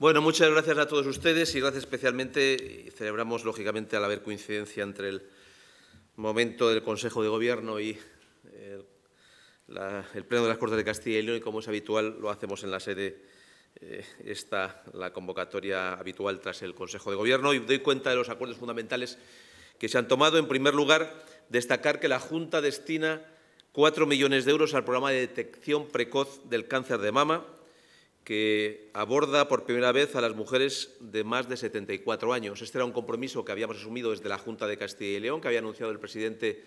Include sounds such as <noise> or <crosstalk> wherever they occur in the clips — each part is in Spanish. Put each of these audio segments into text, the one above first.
Bueno, muchas gracias a todos ustedes y gracias especialmente. Celebramos, lógicamente, al haber coincidencia entre el momento del Consejo de Gobierno y eh, el Pleno de las Cortes de Castilla y León y, como es habitual, lo hacemos en la sede eh, esta la convocatoria habitual tras el Consejo de Gobierno y doy cuenta de los acuerdos fundamentales que se han tomado. En primer lugar, destacar que la Junta destina cuatro millones de euros al programa de detección precoz del cáncer de mama, que aborda por primera vez a las mujeres de más de 74 años. Este era un compromiso que habíamos asumido desde la Junta de Castilla y León, que había anunciado el presidente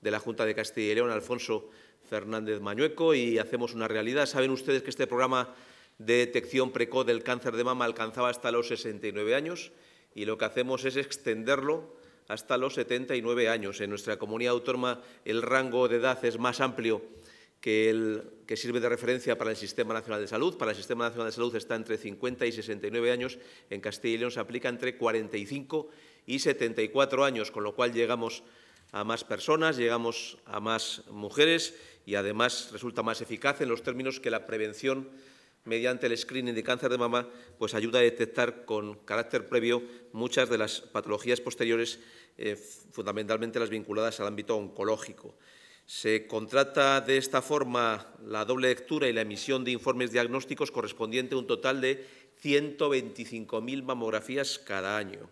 de la Junta de Castilla y León, Alfonso Fernández Mañueco, y hacemos una realidad. Saben ustedes que este programa de detección precoz del cáncer de mama alcanzaba hasta los 69 años y lo que hacemos es extenderlo hasta los 79 años. En nuestra comunidad autónoma el rango de edad es más amplio que sirve de referencia para el Sistema Nacional de Salud. Para el Sistema Nacional de Salud está entre 50 y 69 años. En Castilla y León se aplica entre 45 y 74 años, con lo cual llegamos a más personas, llegamos a más mujeres y además resulta más eficaz en los términos que la prevención mediante el screening de cáncer de mama, pues ayuda a detectar con carácter previo muchas de las patologías posteriores, eh, fundamentalmente las vinculadas al ámbito oncológico. Se contrata de esta forma la doble lectura y la emisión de informes diagnósticos correspondiente a un total de 125.000 mamografías cada año,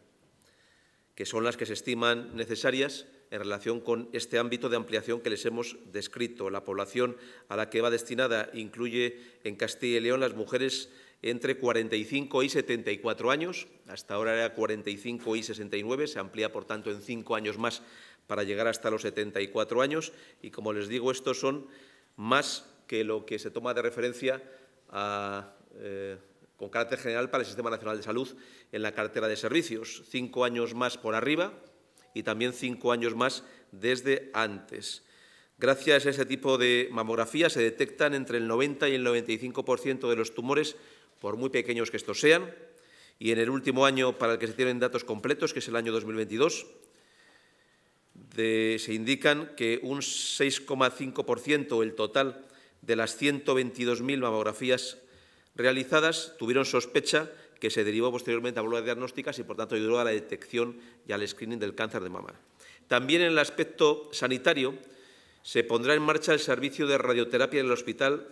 que son las que se estiman necesarias en relación con este ámbito de ampliación que les hemos descrito. La población a la que va destinada incluye en Castilla y León las mujeres entre 45 y 74 años, hasta ahora era 45 y 69, se amplía por tanto en cinco años más para llegar hasta los 74 años. Y como les digo, estos son más que lo que se toma de referencia eh, con carácter general para el Sistema Nacional de Salud en la cartera de servicios, cinco años más por arriba, y también cinco años más desde antes. Gracias a ese tipo de mamografía se detectan entre el 90 y el 95% de los tumores, por muy pequeños que estos sean, y en el último año para el que se tienen datos completos, que es el año 2022, se indican que un 6,5% el total de las 122.000 mamografías realizadas tuvieron sospecha que se derivó posteriormente a pruebas diagnósticas y, por tanto, ayudó a la detección y al screening del cáncer de mama. También en el aspecto sanitario se pondrá en marcha el servicio de radioterapia en el Hospital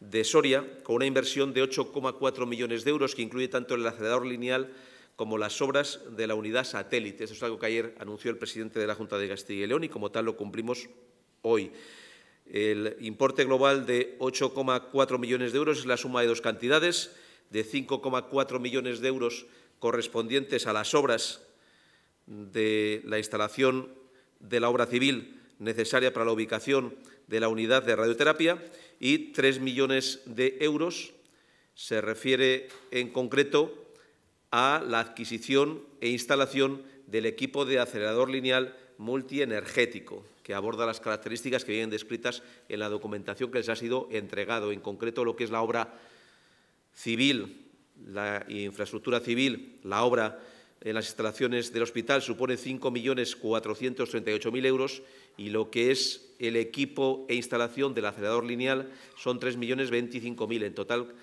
de Soria, con una inversión de 8,4 millones de euros, que incluye tanto el acelerador lineal como las obras de la unidad satélite. Eso es algo que ayer anunció el presidente de la Junta de Castilla y León y, como tal, lo cumplimos hoy. El importe global de 8,4 millones de euros es la suma de dos cantidades de 5,4 millones de euros correspondientes a las obras de la instalación de la obra civil necesaria para la ubicación de la unidad de radioterapia y 3 millones de euros se refiere en concreto a la adquisición e instalación del equipo de acelerador lineal multienergético, que aborda las características que vienen descritas en la documentación que les ha sido entregado, en concreto lo que es la obra civil, la infraestructura civil, la obra en las instalaciones del hospital supone 5.438.000 euros y lo que es el equipo e instalación del acelerador lineal son 3.025.000, en total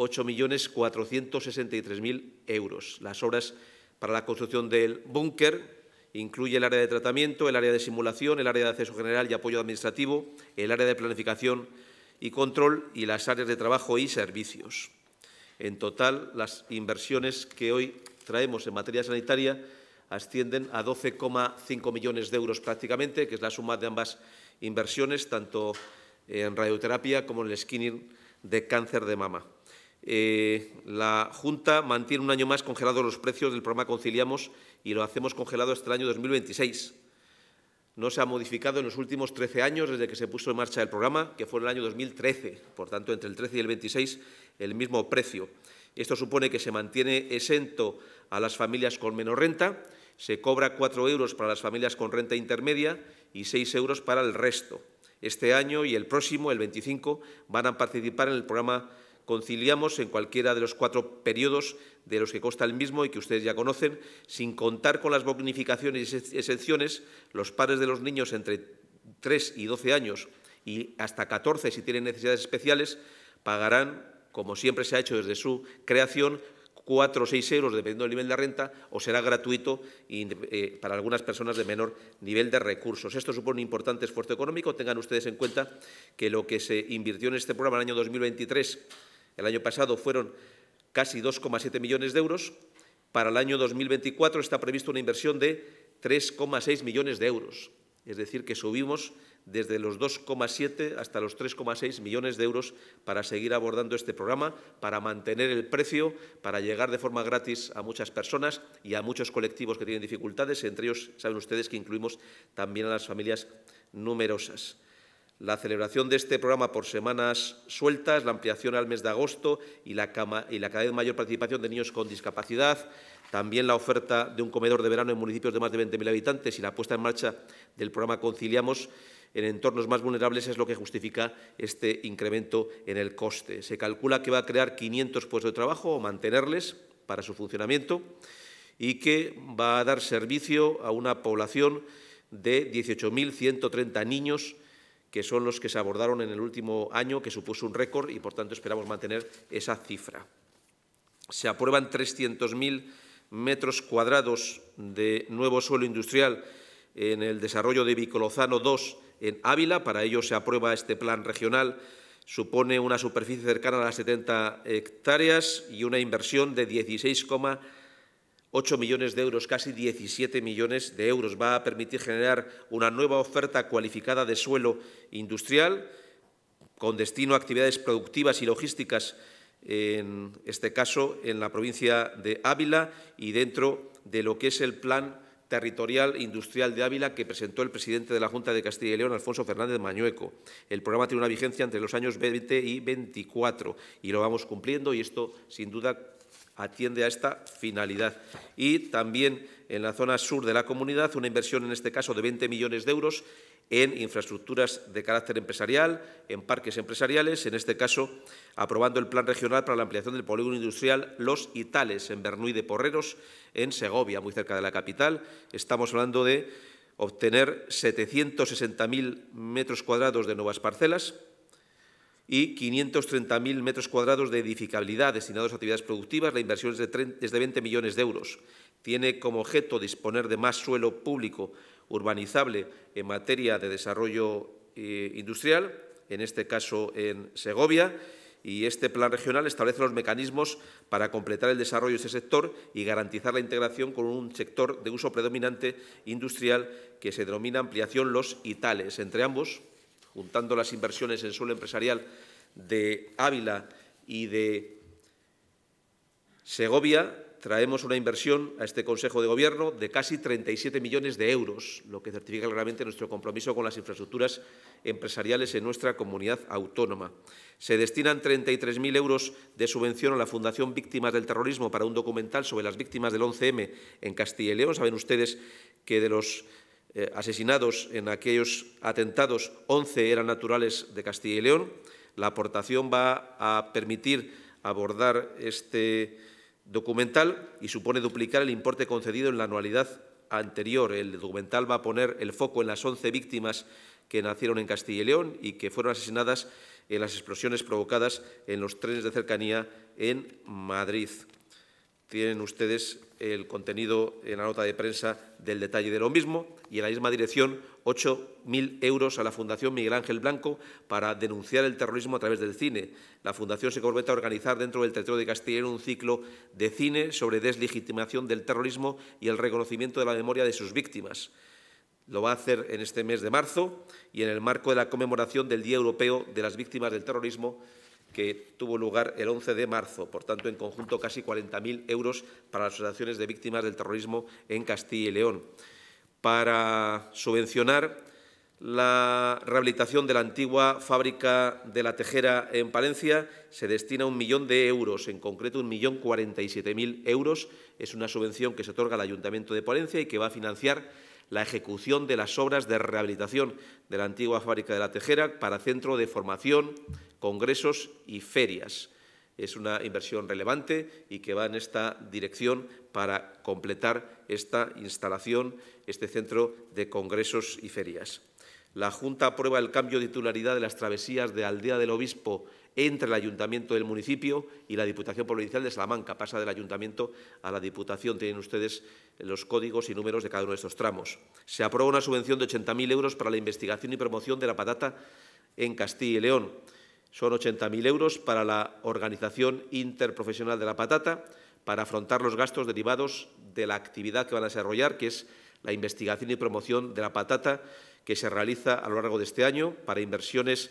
8.463.000 euros. Las obras para la construcción del búnker incluye el área de tratamiento, el área de simulación, el área de acceso general y apoyo administrativo, el área de planificación y control y las áreas de trabajo y servicios. En total, las inversiones que hoy traemos en materia sanitaria ascienden a 12,5 millones de euros prácticamente, que es la suma de ambas inversiones, tanto en radioterapia como en el skinning de cáncer de mama. Eh, la Junta mantiene un año más congelados los precios del programa Conciliamos y lo hacemos congelado hasta el año 2026 no se ha modificado en los últimos 13 años desde que se puso en marcha el programa, que fue en el año 2013. Por tanto, entre el 13 y el 26, el mismo precio. Esto supone que se mantiene exento a las familias con menos renta, se cobra 4 euros para las familias con renta intermedia y 6 euros para el resto. Este año y el próximo, el 25, van a participar en el programa conciliamos en cualquiera de los cuatro periodos de los que consta el mismo y que ustedes ya conocen, sin contar con las bonificaciones y exenciones, los padres de los niños entre 3 y 12 años y hasta 14 si tienen necesidades especiales, pagarán como siempre se ha hecho desde su creación, cuatro o seis euros dependiendo del nivel de renta o será gratuito eh, para algunas personas de menor nivel de recursos. Esto supone un importante esfuerzo económico. Tengan ustedes en cuenta que lo que se invirtió en este programa en el año 2023, el año pasado, fueron casi 2,7 millones de euros. Para el año 2024 está prevista una inversión de 3,6 millones de euros. Es decir, que subimos desde los 2,7 hasta los 3,6 millones de euros para seguir abordando este programa, para mantener el precio, para llegar de forma gratis a muchas personas y a muchos colectivos que tienen dificultades. Entre ellos, saben ustedes que incluimos también a las familias numerosas. La celebración de este programa por semanas sueltas, la ampliación al mes de agosto y la, y la cada vez mayor participación de niños con discapacidad, también la oferta de un comedor de verano en municipios de más de 20.000 habitantes y la puesta en marcha del programa Conciliamos en entornos más vulnerables es lo que justifica este incremento en el coste. Se calcula que va a crear 500 puestos de trabajo o mantenerles para su funcionamiento y que va a dar servicio a una población de 18.130 niños que son los que se abordaron en el último año, que supuso un récord y, por tanto, esperamos mantener esa cifra. Se aprueban 300.000 metros cuadrados de nuevo suelo industrial en el desarrollo de Bicolozano 2 en Ávila. Para ello se aprueba este plan regional. Supone una superficie cercana a las 70 hectáreas y una inversión de 16,8 millones de euros, casi 17 millones de euros. Va a permitir generar una nueva oferta cualificada de suelo industrial con destino a actividades productivas y logísticas, en este caso en la provincia de Ávila y dentro de lo que es el plan territorial industrial de Ávila que presentó el presidente de la Junta de Castilla y León, Alfonso Fernández Mañueco. El programa tiene una vigencia entre los años 20 y 24 y lo vamos cumpliendo y esto, sin duda, atiende a esta finalidad. Y también en la zona sur de la comunidad, una inversión en este caso de 20 millones de euros en infraestructuras de carácter empresarial, en parques empresariales, en este caso aprobando el Plan Regional para la ampliación del polígono industrial Los Itales, en Bernuy de Porreros, en Segovia, muy cerca de la capital. Estamos hablando de obtener 760.000 metros cuadrados de nuevas parcelas y 530.000 metros cuadrados de edificabilidad destinados a actividades productivas. La inversión es de, es de 20 millones de euros. Tiene como objeto disponer de más suelo público urbanizable en materia de desarrollo eh, industrial, en este caso en Segovia, y este plan regional establece los mecanismos para completar el desarrollo de este sector y garantizar la integración con un sector de uso predominante industrial que se denomina ampliación los ITALES. Entre ambos, juntando las inversiones en suelo empresarial de Ávila y de Segovia, traemos una inversión a este Consejo de Gobierno de casi 37 millones de euros, lo que certifica claramente nuestro compromiso con las infraestructuras empresariales en nuestra comunidad autónoma. Se destinan 33.000 euros de subvención a la Fundación Víctimas del Terrorismo para un documental sobre las víctimas del 11M en Castilla y León. Saben ustedes que de los eh, asesinados en aquellos atentados, 11 eran naturales de Castilla y León. La aportación va a permitir abordar este documental y supone duplicar el importe concedido en la anualidad anterior. El documental va a poner el foco en las 11 víctimas que nacieron en Castilla y León y que fueron asesinadas en las explosiones provocadas en los trenes de cercanía en Madrid. Tienen ustedes el contenido en la nota de prensa del detalle de lo mismo y en la misma dirección 8.000 euros a la Fundación Miguel Ángel Blanco para denunciar el terrorismo a través del cine. La Fundación se compromete a organizar dentro del territorio de Castilla un ciclo de cine sobre deslegitimación del terrorismo y el reconocimiento de la memoria de sus víctimas. Lo va a hacer en este mes de marzo y en el marco de la conmemoración del Día Europeo de las Víctimas del Terrorismo que tuvo lugar el 11 de marzo. Por tanto, en conjunto, casi 40.000 euros para las asociaciones de víctimas del terrorismo en Castilla y León. Para subvencionar la rehabilitación de la antigua fábrica de la Tejera en Palencia se destina un millón de euros, en concreto un millón cuarenta y siete mil euros. Es una subvención que se otorga al Ayuntamiento de Palencia y que va a financiar la ejecución de las obras de rehabilitación de la antigua fábrica de la Tejera para centro de formación, congresos y ferias. Es una inversión relevante y que va en esta dirección para completar esta instalación, este centro de congresos y ferias. La Junta aprueba el cambio de titularidad de las travesías de Aldea del Obispo entre el Ayuntamiento del municipio y la Diputación Provincial de Salamanca. Pasa del Ayuntamiento a la Diputación. Tienen ustedes los códigos y números de cada uno de estos tramos. Se aprueba una subvención de 80.000 euros para la investigación y promoción de la patata en Castilla y León. Son 80.000 euros para la Organización Interprofesional de la Patata, para afrontar los gastos derivados de la actividad que van a desarrollar, que es la investigación y promoción de la patata que se realiza a lo largo de este año, para inversiones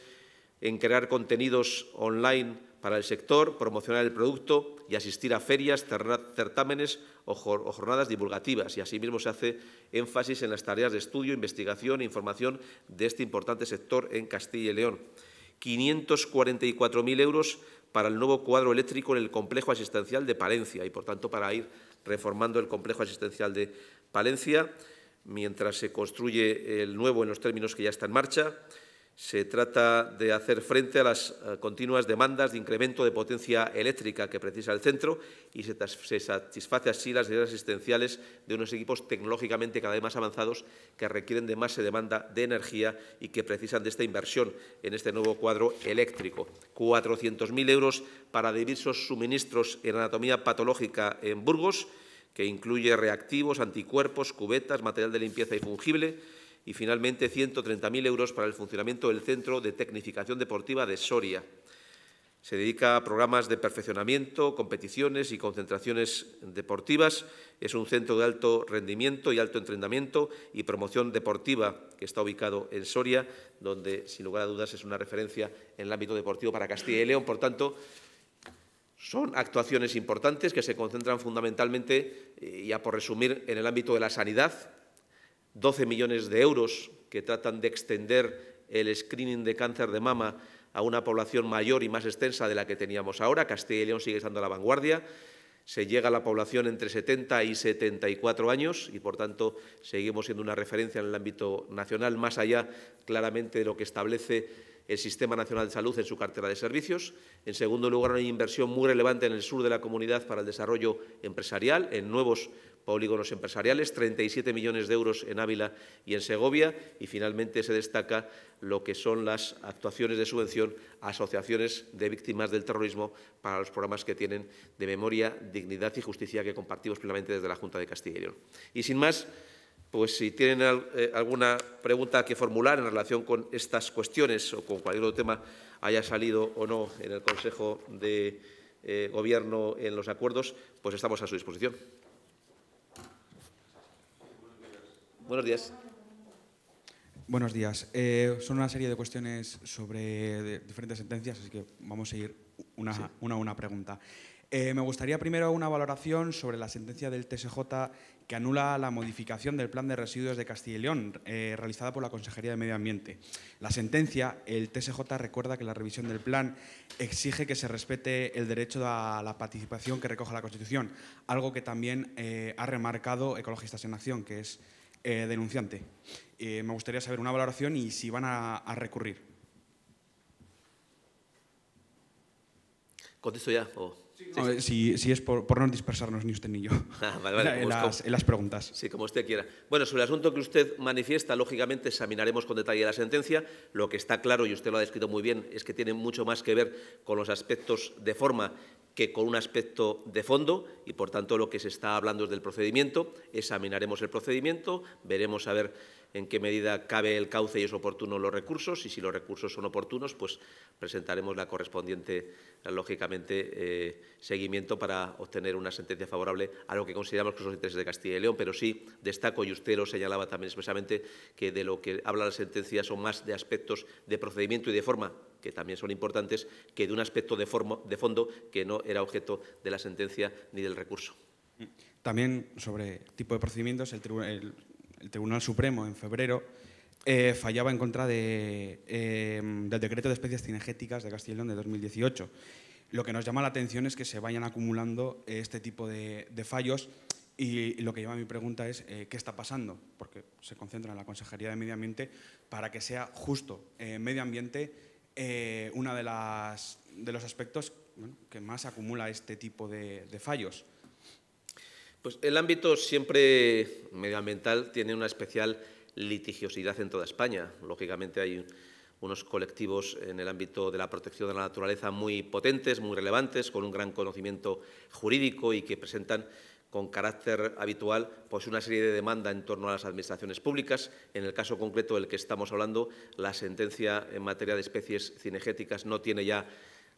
en crear contenidos online para el sector, promocionar el producto y asistir a ferias, certámenes o jornadas divulgativas. Y asimismo se hace énfasis en las tareas de estudio, investigación e información de este importante sector en Castilla y León. 544.000 euros para el nuevo cuadro eléctrico en el complejo asistencial de Palencia y, por tanto, para ir reformando el complejo asistencial de Palencia mientras se construye el nuevo en los términos que ya está en marcha. Se trata de hacer frente a las eh, continuas demandas de incremento de potencia eléctrica que precisa el centro y se, satisface así las necesidades asistenciales de unos equipos tecnológicamente cada vez más avanzados que requieren de más demanda de energía y que precisan de esta inversión en este nuevo cuadro eléctrico. 400.000 euros para diversos suministros en anatomía patológica en Burgos, que incluye reactivos, anticuerpos, cubetas, material de limpieza y fungible y, finalmente, 130.000 euros para el funcionamiento del Centro de Tecnificación Deportiva de Soria. Se dedica a programas de perfeccionamiento, competiciones y concentraciones deportivas. Es un centro de alto rendimiento y alto entrenamiento y promoción deportiva que está ubicado en Soria, donde, sin lugar a dudas, es una referencia en el ámbito deportivo para Castilla y León. Por tanto, son actuaciones importantes que se concentran fundamentalmente, eh, ya por resumir, en el ámbito de la sanidad, 12 millones de euros que tratan de extender el screening de cáncer de mama a una población mayor y más extensa de la que teníamos ahora. Castilla y León sigue estando a la vanguardia. Se llega a la población entre 70 y 74 años y, por tanto, seguimos siendo una referencia en el ámbito nacional, más allá claramente de lo que establece el Sistema Nacional de Salud en su cartera de servicios. En segundo lugar, una inversión muy relevante en el sur de la comunidad para el desarrollo empresarial, en nuevos polígonos empresariales, 37 millones de euros en Ávila y en Segovia. Y, finalmente, se destaca lo que son las actuaciones de subvención a asociaciones de víctimas del terrorismo para los programas que tienen de memoria, dignidad y justicia que compartimos plenamente desde la Junta de Castilla y León. Y, sin más, pues si tienen eh, alguna pregunta que formular en relación con estas cuestiones o con cualquier otro tema haya salido o no en el Consejo de eh, Gobierno en los acuerdos, pues estamos a su disposición. Buenos días. Buenos días. Eh, son una serie de cuestiones sobre diferentes sentencias, así que vamos a ir una, a una pregunta. me gustaría primero una valoración sobre la sentencia del TSJ que anula la modificación del plan de residuos de Castilla y León eh, realizada por la Consejería de Medio Ambiente. La sentencia, el TSJ recuerda que la revisión del plan exige que se respete el derecho a la participación que recoge la Constitución, algo que también eh, ha remarcado Ecologistas en Acción, que es eh, denunciante. me gustaría saber una valoración y si van a, recurrir. ¿Contesto ya? si, es por, no dispersarnos ni usted ni yo <laughs> ah, en, las, preguntas. Sí, como usted quiera. Bueno, sobre el asunto que usted manifiesta, lógicamente examinaremos con detalle la sentencia. Lo que está claro, y usted lo ha descrito muy bien, es que tiene mucho más que ver con los aspectos de forma que con un aspecto de fondo y, por tanto, lo que se está hablando es del procedimiento. Examinaremos el procedimiento, veremos a ver en qué medida cabe el cauce y es oportuno los recursos y si los recursos son oportunos, pues presentaremos la correspondiente, lógicamente, eh, seguimiento para obtener una sentencia favorable a lo que consideramos que son los intereses de Castilla y León. Pero sí destaco, y usted lo señalaba también expresamente, que de lo que habla la sentencia son más de aspectos de procedimiento y de forma que también son importantes, que de un aspecto de, de fondo que no era objeto de la sentencia ni del recurso. También sobre tipo de procedimientos, el, el el Tribunal Supremo en febrero eh, fallaba en contra eh, del decreto de especies cinegéticas de Castilla y León de 2018. Lo que nos llama la atención es que se vayan acumulando este tipo de, fallos y lo que lleva a mi pregunta es eh, qué está pasando, porque se concentra en la Consejería de Medio Ambiente para que sea justo medio ambiente uno de, de los aspectos que más acumula este tipo de fallos. Pues el ámbito siempre medioambiental tiene una especial litigiosidad en toda España. Lógicamente hay unos colectivos en el ámbito de la protección de la naturaleza muy potentes, muy relevantes, con un gran conocimiento jurídico y que presentan con carácter habitual pues una serie de demandas en torno a las administraciones públicas. En el caso concreto del que estamos hablando, la sentencia en materia de especies cinegéticas no tiene ya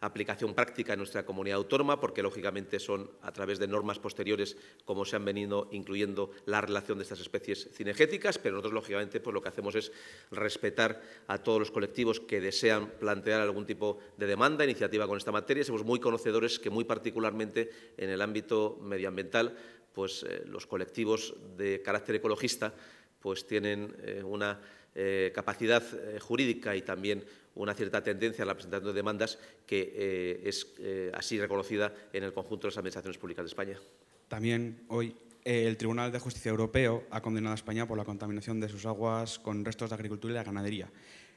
aplicación práctica en nuestra comunidad autónoma, porque lógicamente son a través de normas posteriores como se han venido incluyendo la relación de estas especies cinegéticas, pero nosotros lógicamente pues, lo que hacemos es respetar a todos los colectivos que desean plantear algún tipo de demanda, iniciativa con esta materia. Somos muy conocedores que muy particularmente en el ámbito medioambiental, pues eh, los colectivos de carácter ecologista pues tienen eh, una eh, capacidad jurídica y también una cierta tendencia a la presentación de demandas que eh, es eh, así reconocida en el conjunto de las administraciones públicas de España. También hoy eh, el Tribunal de Justicia Europeo ha condenado a España por la contaminación de sus aguas con restos de agricultura y la ganadería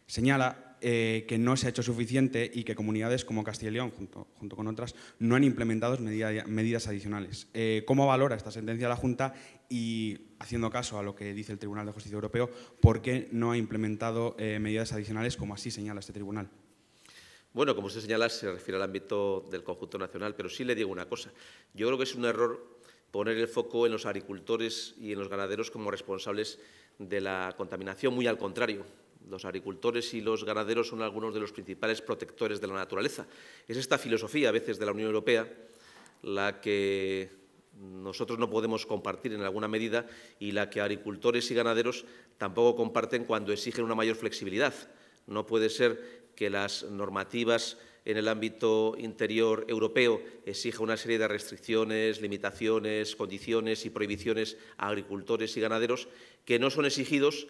señala eh, que no se ha hecho suficiente y que comunidades como Castilla y León, junto, con otras, no han implementado medidas adicionales. Eh, ¿Cómo valora esta sentencia la Junta y, haciendo caso a lo que dice el Tribunal de Justicia Europeo, por qué no ha implementado eh, medidas adicionales como así señala este tribunal? Bueno, como usted señala, se refiere al ámbito del conjunto nacional, pero sí le digo una cosa. Yo creo que es un error poner el foco en los agricultores y en los ganaderos como responsables de la contaminación, muy al contrario. Los agricultores y los ganaderos son algunos de los principales protectores de la naturaleza. Es esta filosofía a veces de la Unión Europea la que nosotros no podemos compartir en alguna medida y la que agricultores y ganaderos tampoco comparten cuando exigen una mayor flexibilidad. No puede ser que las normativas en el ámbito interior europeo exijan una serie de restricciones, limitaciones, condiciones y prohibiciones a agricultores y ganaderos que no son exigidos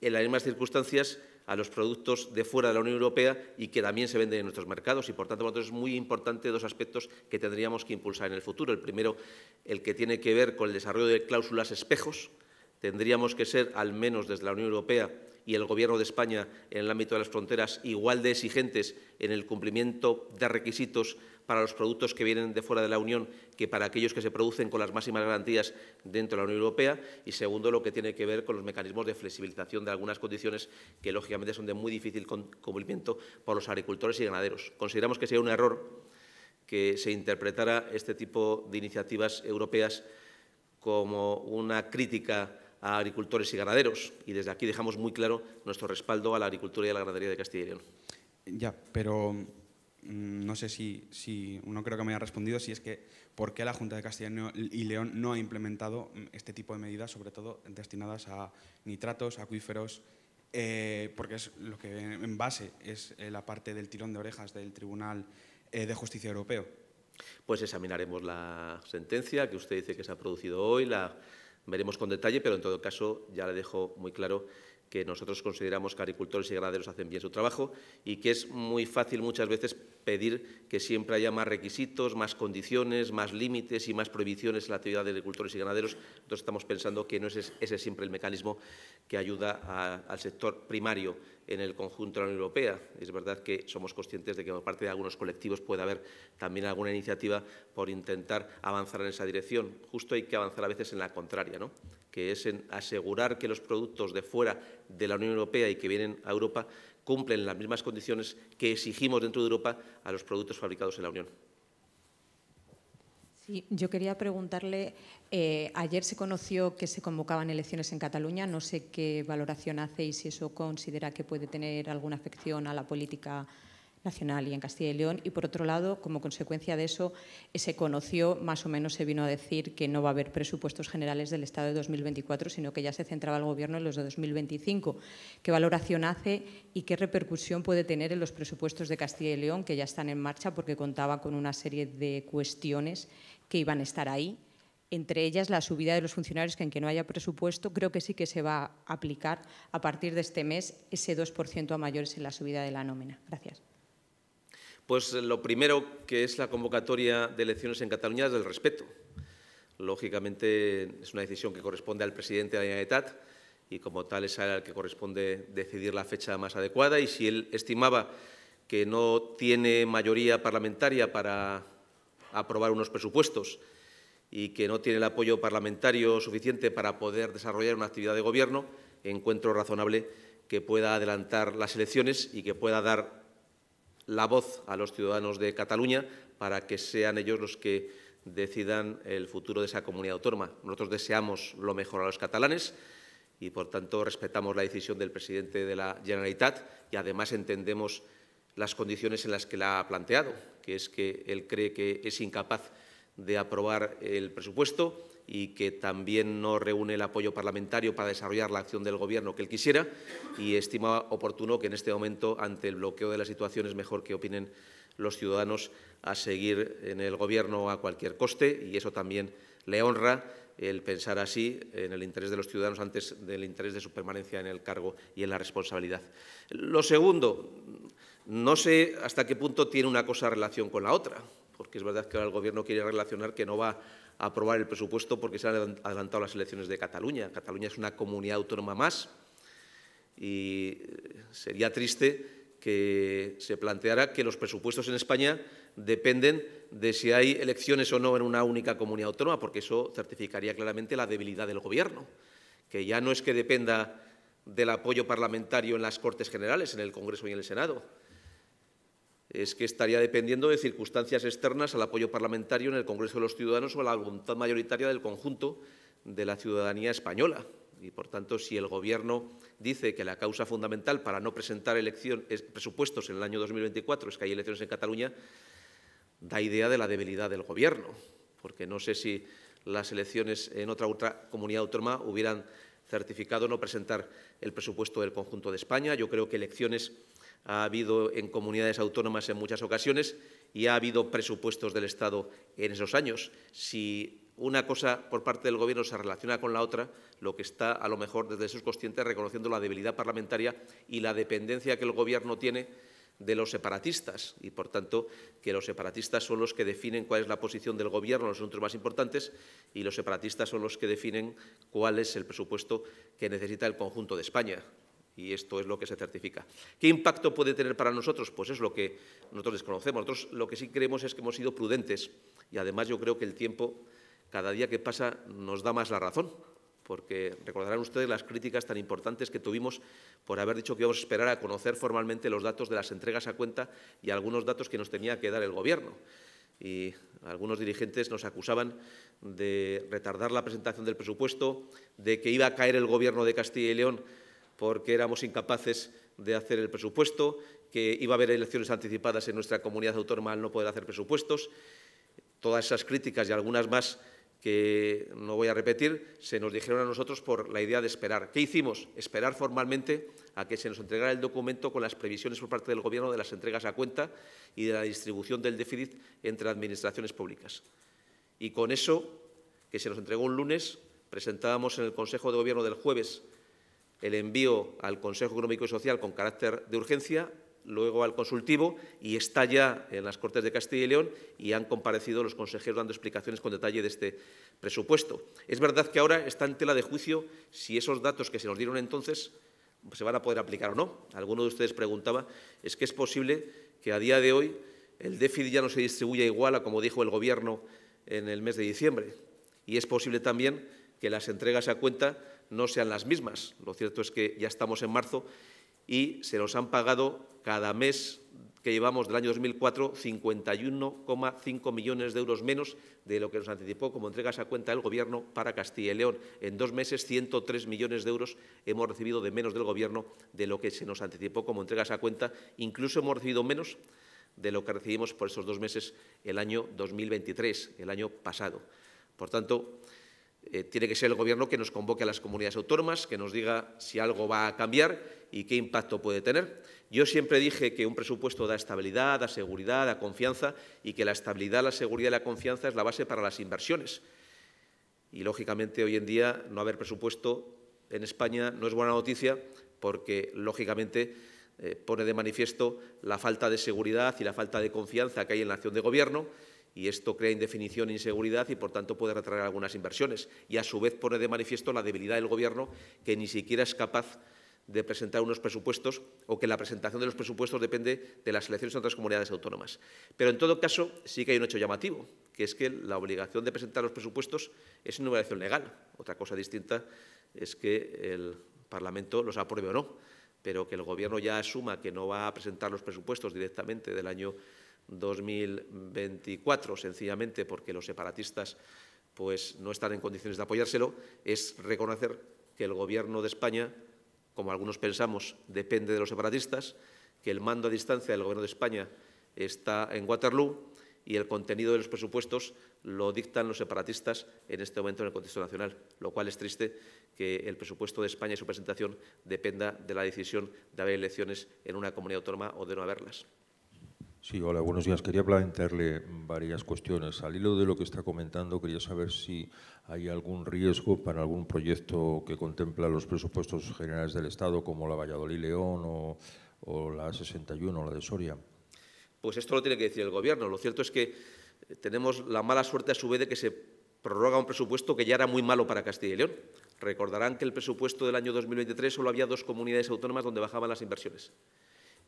en las mismas circunstancias a los productos de fuera de la Unión Europea y que también se venden en nuestros mercados. Y, por tanto, es muy importante dos aspectos que tendríamos que impulsar en el futuro. El primero, el que tiene que ver con el desarrollo de cláusulas espejos. Tendríamos que ser, al menos desde la Unión Europea y el Gobierno de España, en el ámbito de las fronteras, igual de exigentes en el cumplimiento de requisitos para los productos que vienen de fuera de la Unión que para aquellos que se producen con las máximas garantías dentro de la Unión Europea y segundo lo que tiene que ver con los mecanismos de flexibilización de algunas condiciones que lógicamente son de muy difícil cumplimiento por los agricultores y ganaderos. Consideramos que sería un error que se interpretara este tipo de iniciativas europeas como una crítica a agricultores y ganaderos y desde aquí dejamos muy claro nuestro respaldo a la agricultura y a la ganadería de Castilla y León. Ya, pero Mm, no sé si, si, no creo que me haya respondido, si es que por qué la Junta de Castilla y León no ha implementado mm, este tipo de medidas, sobre todo destinadas a nitratos, acuíferos, eh, porque es lo que en base es eh, la parte del tirón de orejas del Tribunal eh, de Justicia Europeo. Pues examinaremos la sentencia que usted dice que se ha producido hoy, la veremos con detalle, pero en todo caso ya le dejo muy claro que nosotros consideramos que agricultores y ganaderos hacen bien su trabajo y que es muy fácil muchas veces pedir que siempre haya más requisitos, más condiciones, más límites y más prohibiciones en la actividad de agricultores y ganaderos. Entonces estamos pensando que no es ese siempre el mecanismo que ayuda al sector primario en el conjunto de la Unión Europea. Es verdad que somos conscientes de que por parte de algunos colectivos puede haber también alguna iniciativa por intentar avanzar en esa dirección. Justo hay que avanzar a veces en la contraria, ¿no? Que es en asegurar que los productos de fuera de la Unión Europea y que vienen a Europa cumplen las mismas condiciones que exigimos dentro de Europa a los productos fabricados en la Unión. Sí, yo quería preguntarle, eh, ayer se conoció que se convocaban elecciones en Cataluña, no sé qué valoración hace y si eso considera que puede tener alguna afección a la política nacional y en Castilla y León. Y por otro lado, como consecuencia de eso, se conoció, más o menos se vino a decir que no va a haber presupuestos generales del Estado de 2024, sino que ya se centraba el Gobierno en los de 2025. ¿Qué valoración hace y qué repercusión puede tener en los presupuestos de Castilla y León, que ya están en marcha porque contaba con una serie de cuestiones que iban a estar ahí? entre ellas la subida de los funcionarios, que en que no haya presupuesto, creo que sí que se va a aplicar a partir de este mes ese 2% a mayores en la subida de la nómina. Gracias. Pues lo primero que es la convocatoria de elecciones en Cataluña es del respeto. Lógicamente es una decisión que corresponde al presidente de la Generalitat y como tal es al que corresponde decidir la fecha más adecuada y si él estimaba que no tiene mayoría parlamentaria para aprobar unos presupuestos y que no tiene el apoyo parlamentario suficiente para poder desarrollar una actividad de gobierno, encuentro razonable que pueda adelantar las elecciones y que pueda dar la voz a los ciudadanos de Cataluña para que sean ellos los que decidan el futuro de esa comunidad autónoma. Nosotros deseamos lo mejor a los catalanes y, por tanto, respetamos la decisión del presidente de la Generalitat y, además, entendemos las condiciones en las que la ha planteado, que es que él cree que es incapaz de aprobar el presupuesto y que también no reúne el apoyo parlamentario para desarrollar la acción del Gobierno que él quisiera y estima oportuno que en este momento, ante el bloqueo de la situación, es mejor que opinen los ciudadanos a seguir en el Gobierno a cualquier coste y eso también le honra el pensar así en el interés de los ciudadanos antes del interés de su permanencia en el cargo y en la responsabilidad. Lo segundo, no sé hasta qué punto tiene una cosa relación con la otra, porque es verdad que ahora el Gobierno quiere relacionar que no va aprobar el presupuesto porque se han adelantado las elecciones de Cataluña. Cataluña es una comunidad autónoma más y sería triste que se planteara que los presupuestos en España dependen de si hay elecciones o no en una única comunidad autónoma, porque eso certificaría claramente la debilidad del Gobierno, que ya no es que dependa del apoyo parlamentario en las Cortes Generales, en el Congreso y en el Senado, es que estaría dependiendo de circunstancias externas al apoyo parlamentario en el Congreso de los Ciudadanos o a la voluntad mayoritaria del conjunto de la ciudadanía española. Y, por tanto, si el Gobierno dice que la causa fundamental para no presentar presupuestos en el año 2024 es que hay elecciones en Cataluña, da idea de la debilidad del Gobierno, porque no sé si las elecciones en otra, otra comunidad autónoma hubieran certificado no presentar el presupuesto del conjunto de España. Yo creo que elecciones ha habido en comunidades autónomas en muchas ocasiones y ha habido presupuestos del Estado en esos años. Si una cosa por parte del Gobierno se relaciona con la otra, lo que está a lo mejor desde sus conscientes reconociendo la debilidad parlamentaria y la dependencia que el Gobierno tiene de los separatistas y, por tanto, que los separatistas son los que definen cuál es la posición del Gobierno en los asuntos más importantes y los separatistas son los que definen cuál es el presupuesto que necesita el conjunto de España y esto es lo que se certifica. ¿Qué impacto puede tener para nosotros? Pues es lo que nosotros desconocemos. Nosotros lo que sí creemos es que hemos sido prudentes y además yo creo que el tiempo, cada día que pasa, nos da más la razón, porque recordarán ustedes las críticas tan importantes que tuvimos por haber dicho que íbamos a esperar a conocer formalmente los datos de las entregas a cuenta y algunos datos que nos tenía que dar el Gobierno. Y algunos dirigentes nos acusaban de retardar la presentación del presupuesto, de que iba a caer el Gobierno de Castilla y León porque éramos incapaces de hacer el presupuesto, que iba a haber elecciones anticipadas en nuestra comunidad autónoma al no poder hacer presupuestos. Todas esas críticas y algunas más que no voy a repetir, se nos dijeron a nosotros por la idea de esperar. ¿Qué hicimos? Esperar formalmente a que se nos entregara el documento con las previsiones por parte del Gobierno de las entregas a cuenta y de la distribución del déficit entre administraciones públicas. Y con eso, que se nos entregó un lunes, presentábamos en el Consejo de Gobierno del jueves el envío al Consejo Económico y Social con carácter de urgencia, luego al consultivo y está ya en las Cortes de Castilla y León y han comparecido los consejeros dando explicaciones con detalle de este presupuesto. Es verdad que ahora está en tela de juicio si esos datos que se nos dieron entonces se van a poder aplicar o no. Alguno de ustedes preguntaba, ¿es que es posible que a día de hoy el déficit ya no se distribuya igual a como dijo el Gobierno en el mes de diciembre? Y es posible también que las entregas a cuenta no sean las mismas. Lo cierto es que ya estamos en marzo y se nos han pagado cada mes que llevamos del año 2004 51,5 millones de euros menos de lo que nos anticipó como entregas a cuenta del Gobierno para Castilla y León. En dos meses, 103 millones de euros hemos recibido de menos del Gobierno de lo que se nos anticipó como entregas a cuenta. Incluso hemos recibido menos de lo que recibimos por esos dos meses el año 2023, el año pasado. Por tanto, eh, tiene que ser el Gobierno que nos convoque a las comunidades autónomas, que nos diga si algo va a cambiar y qué impacto puede tener. Yo siempre dije que un presupuesto da estabilidad, da seguridad, da confianza y que la estabilidad, la seguridad y la confianza es la base para las inversiones. Y, lógicamente, hoy en día no haber presupuesto en España no es buena noticia porque, lógicamente, eh, pone de manifiesto la falta de seguridad y la falta de confianza que hay en la acción de Gobierno y esto crea indefinición e inseguridad y, por tanto, puede retraer algunas inversiones. Y, a su vez, pone de manifiesto la debilidad del Gobierno, que ni siquiera es capaz de presentar unos presupuestos o que la presentación de los presupuestos depende de las elecciones en otras comunidades autónomas. Pero, en todo caso, sí que hay un hecho llamativo, que es que la obligación de presentar los presupuestos es una obligación legal. Otra cosa distinta es que el Parlamento los apruebe o no pero que el Gobierno ya asuma que no va a presentar los presupuestos directamente del año 2024, sencillamente porque los separatistas pues, no están en condiciones de apoyárselo, es reconocer que el Gobierno de España, como algunos pensamos, depende de los separatistas, que el mando a distancia del Gobierno de España está en Waterloo y el contenido de los presupuestos lo dictan los separatistas en este momento en el contexto nacional, lo cual es triste que el presupuesto de España y su presentación dependa de la decisión de haber elecciones en una comunidad autónoma o de no haberlas. Sí, hola, buenos días. Quería plantearle varias cuestiones. Al hilo de lo que está comentando, quería saber si hay algún riesgo para algún proyecto que contempla los presupuestos generales del Estado, como la Valladolid-León o, la 61 o la de Soria. Pues esto lo tiene que decir el Gobierno. Lo cierto es que tenemos la mala suerte a su vez de que se prorroga un presupuesto que ya era muy malo para Castilla y León. Recordarán que el presupuesto del año 2023 solo había dos comunidades autónomas donde bajaban las inversiones.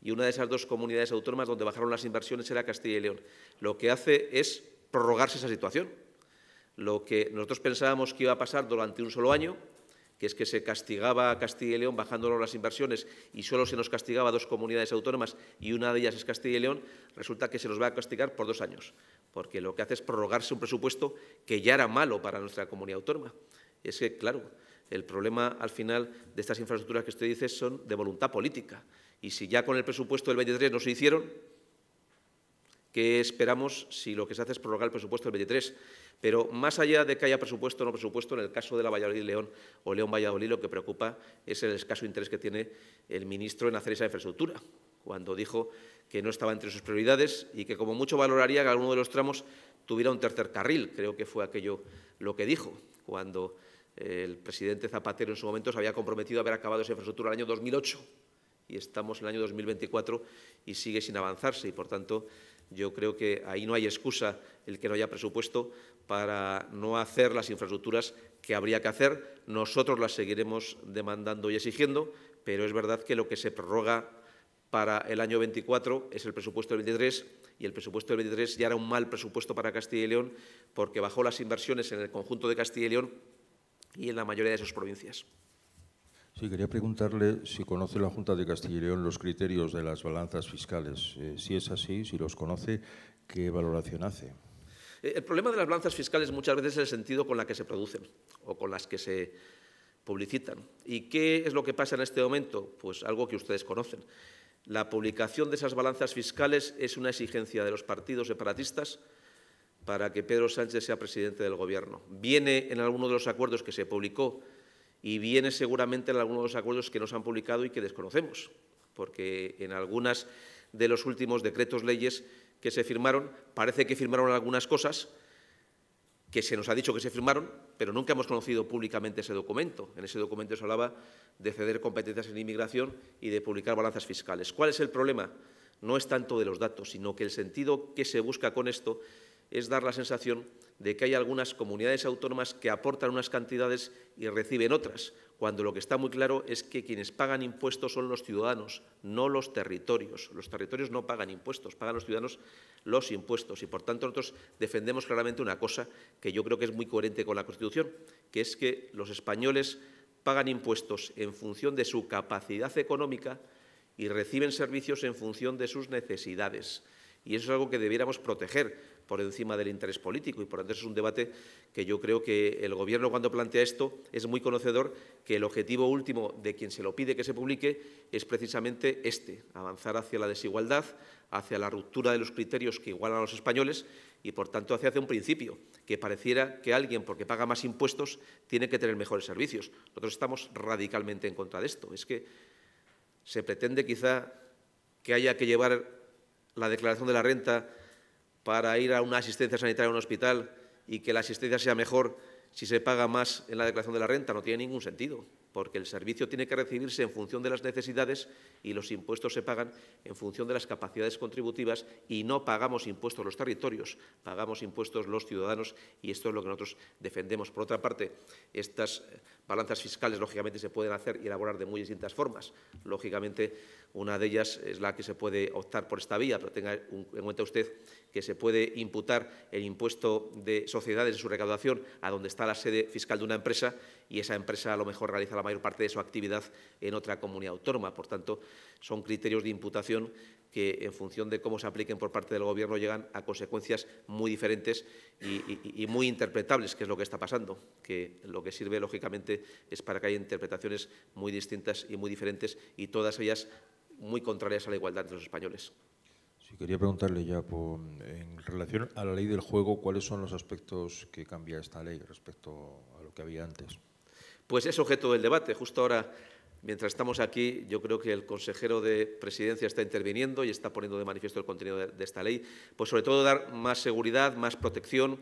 Y una de esas dos comunidades autónomas donde bajaron las inversiones era Castilla y León. Lo que hace es prorrogarse esa situación. Lo que nosotros pensábamos que iba a pasar durante un solo año, que es que se castigaba a Castilla y León bajándolo las inversiones y solo se nos castigaba a dos comunidades autónomas y una de ellas es Castilla y León, resulta que se nos va a castigar por dos años, porque lo que hace es prorrogarse un presupuesto que ya era malo para nuestra comunidad autónoma. es que, claro, el problema al final de estas infraestructuras que usted dice son de voluntad política. Y si ya con el presupuesto del 23 no se hicieron, ¿qué esperamos si lo que se hace es prorrogar el presupuesto del 23? Pero más allá de que haya presupuesto o no presupuesto, en el caso de la Valladolid-León o León-Valladolid, lo que preocupa es el escaso interés que tiene el ministro en hacer esa infraestructura, cuando dijo que no estaba entre sus prioridades y que como mucho valoraría que alguno de los tramos tuviera un tercer carril. Creo que fue aquello lo que dijo, cuando el presidente Zapatero en su momento se había comprometido a haber acabado esa infraestructura el año 2008 y estamos en el año 2024 y sigue sin avanzarse y, por tanto, yo creo que ahí no hay excusa el que no haya presupuesto para no hacer las infraestructuras que habría que hacer. Nosotros las seguiremos demandando y exigiendo, pero es verdad que lo que se prorroga para el año 24 es el presupuesto del 23 y el presupuesto del 23 ya era un mal presupuesto para Castilla y León porque bajó las inversiones en el conjunto de Castilla y León y en la mayoría de sus provincias. Sí, quería preguntarle si conoce la Junta de Castilla y León los criterios de las balanzas fiscales. Eh, si es así, si los conoce, ¿qué valoración hace? Eh, el problema de las balanzas fiscales muchas veces es el sentido con la que se producen o con las que se publicitan. ¿Y qué es lo que pasa en este momento? Pues algo que ustedes conocen. La publicación de esas balanzas fiscales es una exigencia de los partidos separatistas para que Pedro Sánchez sea presidente del Gobierno. Viene en alguno de los acuerdos que se publicó y viene seguramente en algunos de los acuerdos que nos han publicado y que desconocemos, porque en algunas de los últimos decretos leyes que se firmaron parece que firmaron algunas cosas que se nos ha dicho que se firmaron, pero nunca hemos conocido públicamente ese documento. En ese documento se hablaba de ceder competencias en inmigración y de publicar balanzas fiscales. ¿Cuál es el problema? No es tanto de los datos, sino que el sentido que se busca con esto es dar la sensación de que hay algunas comunidades autónomas que aportan unas cantidades y reciben otras, cuando lo que está muy claro es que quienes pagan impuestos son los ciudadanos, no los territorios. Los territorios no pagan impuestos, pagan los ciudadanos los impuestos. Y, por tanto, nosotros defendemos claramente una cosa que yo creo que es muy coherente con la Constitución, que es que los españoles pagan impuestos en función de su capacidad económica y reciben servicios en función de sus necesidades. Y eso es algo que debiéramos proteger por encima del interés político. Y por tanto, es un debate que yo creo que el Gobierno, cuando plantea esto, es muy conocedor que el objetivo último de quien se lo pide que se publique es precisamente este, avanzar hacia la desigualdad, hacia la ruptura de los criterios que igualan a los españoles y, por tanto, hacia, hacia un principio, que pareciera que alguien, porque paga más impuestos, tiene que tener mejores servicios. Nosotros estamos radicalmente en contra de esto. Es que se pretende quizá que haya que llevar la declaración de la renta para ir a una asistencia sanitaria en un hospital y que la asistencia sea mejor si se paga más en la declaración de la renta. No tiene ningún sentido, porque el servicio tiene que recibirse en función de las necesidades y los impuestos se pagan en función de las capacidades contributivas y no pagamos impuestos los territorios, pagamos impuestos los ciudadanos y esto es lo que nosotros defendemos. Por otra parte, estas balanzas fiscales, lógicamente, se pueden hacer y elaborar de muy distintas formas. Lógicamente, Una de ellas es la que se puede optar por esta vía, pero tenga en cuenta usted que se puede imputar el impuesto de sociedades en su recaudación a donde está la sede fiscal de una empresa y esa empresa a lo mejor realiza la mayor parte de su actividad en otra comunidad autónoma. Por tanto, son criterios de imputación que, en función de cómo se apliquen por parte del Gobierno, llegan a consecuencias muy diferentes y, muy interpretables, que es lo que está pasando, que lo que sirve, lógicamente, es para que haya interpretaciones muy distintas y muy diferentes y todas ellas muy contrarias a la igualdad de los españoles. Sí, quería preguntarle ya, en relación a la ley del juego, ¿cuáles son los aspectos que cambia esta ley respecto a lo que había antes? Pues es objeto del debate. Justo ahora, mientras estamos aquí, yo creo que el consejero de Presidencia está interviniendo y está poniendo de manifiesto el contenido de, esta ley. Pues sobre todo dar más seguridad, más protección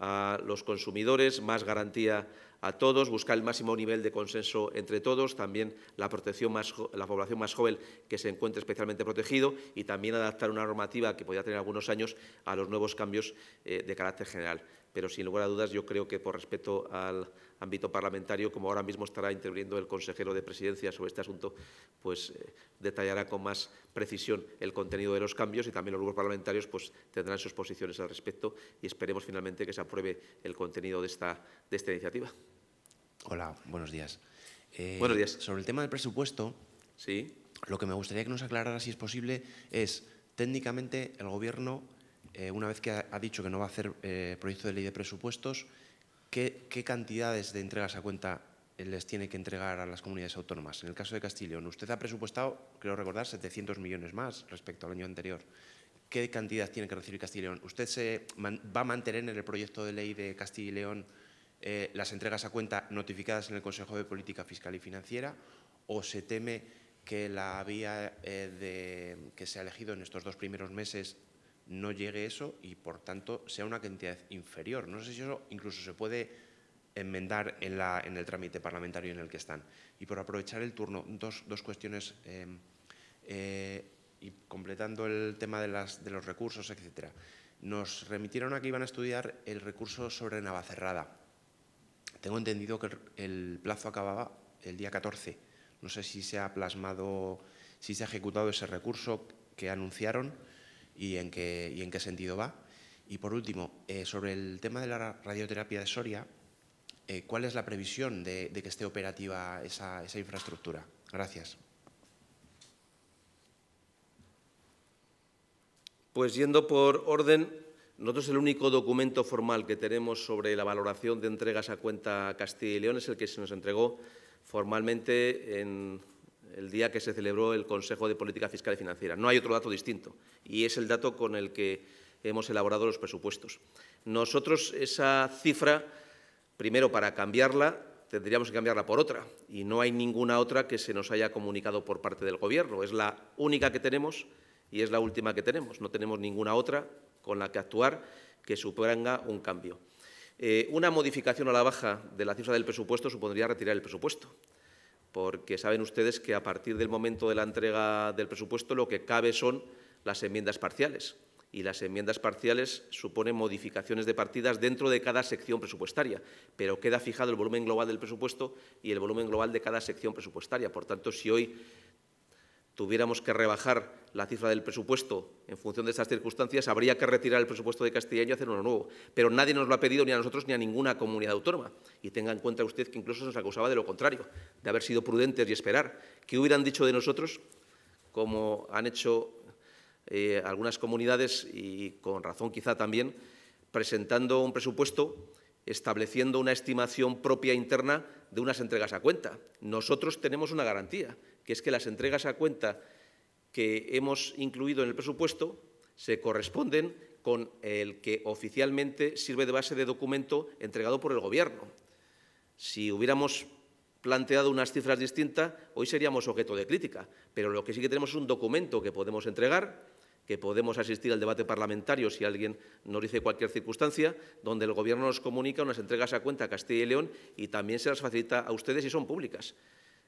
a los consumidores, más garantía a todos, buscar el máximo nivel de consenso entre todos, también la protección más, la población más joven que se encuentre especialmente protegido y también adaptar una normativa que podría tener algunos años a los nuevos cambios eh, de carácter general. Pero sin lugar a dudas yo creo que por respeto al ámbito parlamentario, como ahora mismo estará interviniendo el consejero de presidencia sobre este asunto, pues eh, detallará con más precisión el contenido de los cambios y también los grupos parlamentarios pues, tendrán sus posiciones al respecto y esperemos finalmente que se apruebe el contenido de esta, de esta iniciativa. Hola, buenos días. Eh, buenos días. Sobre el tema del presupuesto, sí. lo que me gustaría que nos aclarara, si es posible, es técnicamente el Gobierno, eh, una vez que ha, dicho que no va a hacer eh, proyecto de ley de presupuestos, ¿qué, cantidades de entregas a cuenta les tiene que entregar a las comunidades autónomas? En el caso de Castilla usted ha presupuestado, creo recordar, 700 millones más respecto al año anterior. ¿Qué cantidad tiene que recibir Castilla y León? ¿Usted se va a mantener en el proyecto de ley de Castilla y León eh, las entregas a cuenta notificadas en el Consejo de Política Fiscal y Financiera o se teme que la vía eh, que se ha elegido en estos dos primeros meses no llegue eso y, por tanto, sea una cantidad inferior. No sé si eso incluso se puede enmendar en, la, en el trámite parlamentario en el que están. Y por aprovechar el turno, dos, dos cuestiones eh, y completando el tema de, las, de los recursos, etcétera. Nos remitieron a que iban a estudiar el recurso sobre Navacerrada. Tengo entendido que el plazo acababa el día 14. No sé si se ha plasmado, si se ha ejecutado ese recurso que anunciaron y en qué, y en qué sentido va. Y por último, eh, sobre el tema de la radioterapia de Soria, eh, ¿cuál es la previsión de, que esté operativa esa, esa infraestructura? Gracias. Pues yendo por orden, nosotros el único documento formal que tenemos sobre la valoración de entregas a cuenta Castilla y León es el que se nos entregó formalmente en el día que se celebró el Consejo de Política Fiscal y Financiera. No hay otro dato distinto y es el dato con el que hemos elaborado los presupuestos. Nosotros esa cifra, primero para cambiarla, tendríamos que cambiarla por otra y no hay ninguna otra que se nos haya comunicado por parte del Gobierno. Es la única que tenemos y es la última que tenemos. No tenemos ninguna otra con la que actuar que suponga un cambio. Eh, una modificación a la baja de la cifra del presupuesto supondría retirar el presupuesto, porque saben ustedes que a partir del momento de la entrega del presupuesto lo que cabe son las enmiendas parciales y las enmiendas parciales suponen modificaciones de partidas dentro de cada sección presupuestaria, pero queda fijado el volumen global del presupuesto y el volumen global de cada sección presupuestaria. Por tanto, si hoy tuviéramos que rebajar la cifra del presupuesto en función de estas circunstancias, habría que retirar el presupuesto de Castilla y hacer uno nuevo. Pero nadie nos lo ha pedido ni a nosotros ni a ninguna comunidad autónoma. Y tenga en cuenta usted que incluso se nos acusaba de lo contrario, de haber sido prudentes y esperar. ¿Qué hubieran dicho de nosotros, como han hecho eh, algunas comunidades, y con razón quizá también, presentando un presupuesto estableciendo una estimación propia interna de unas entregas a cuenta? Nosotros tenemos una garantía que es que las entregas a cuenta que hemos incluido en el presupuesto se corresponden con el que oficialmente sirve de base de documento entregado por el Gobierno. Si hubiéramos planteado unas cifras distintas, hoy seríamos objeto de crítica, pero lo que sí que tenemos es un documento que podemos entregar, que podemos asistir al debate parlamentario si alguien nos dice cualquier circunstancia, donde el Gobierno nos comunica unas entregas a cuenta a Castilla y León y también se las facilita a ustedes y son públicas.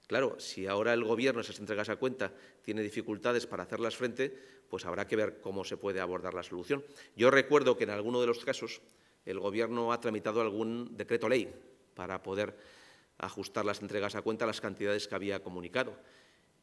Claro, si ahora el Gobierno esas entregas a cuenta tiene dificultades para hacerlas frente, pues habrá que ver cómo se puede abordar la solución. Yo recuerdo que en alguno de los casos el Gobierno ha tramitado algún decreto ley para poder ajustar las entregas a cuenta a las cantidades que había comunicado.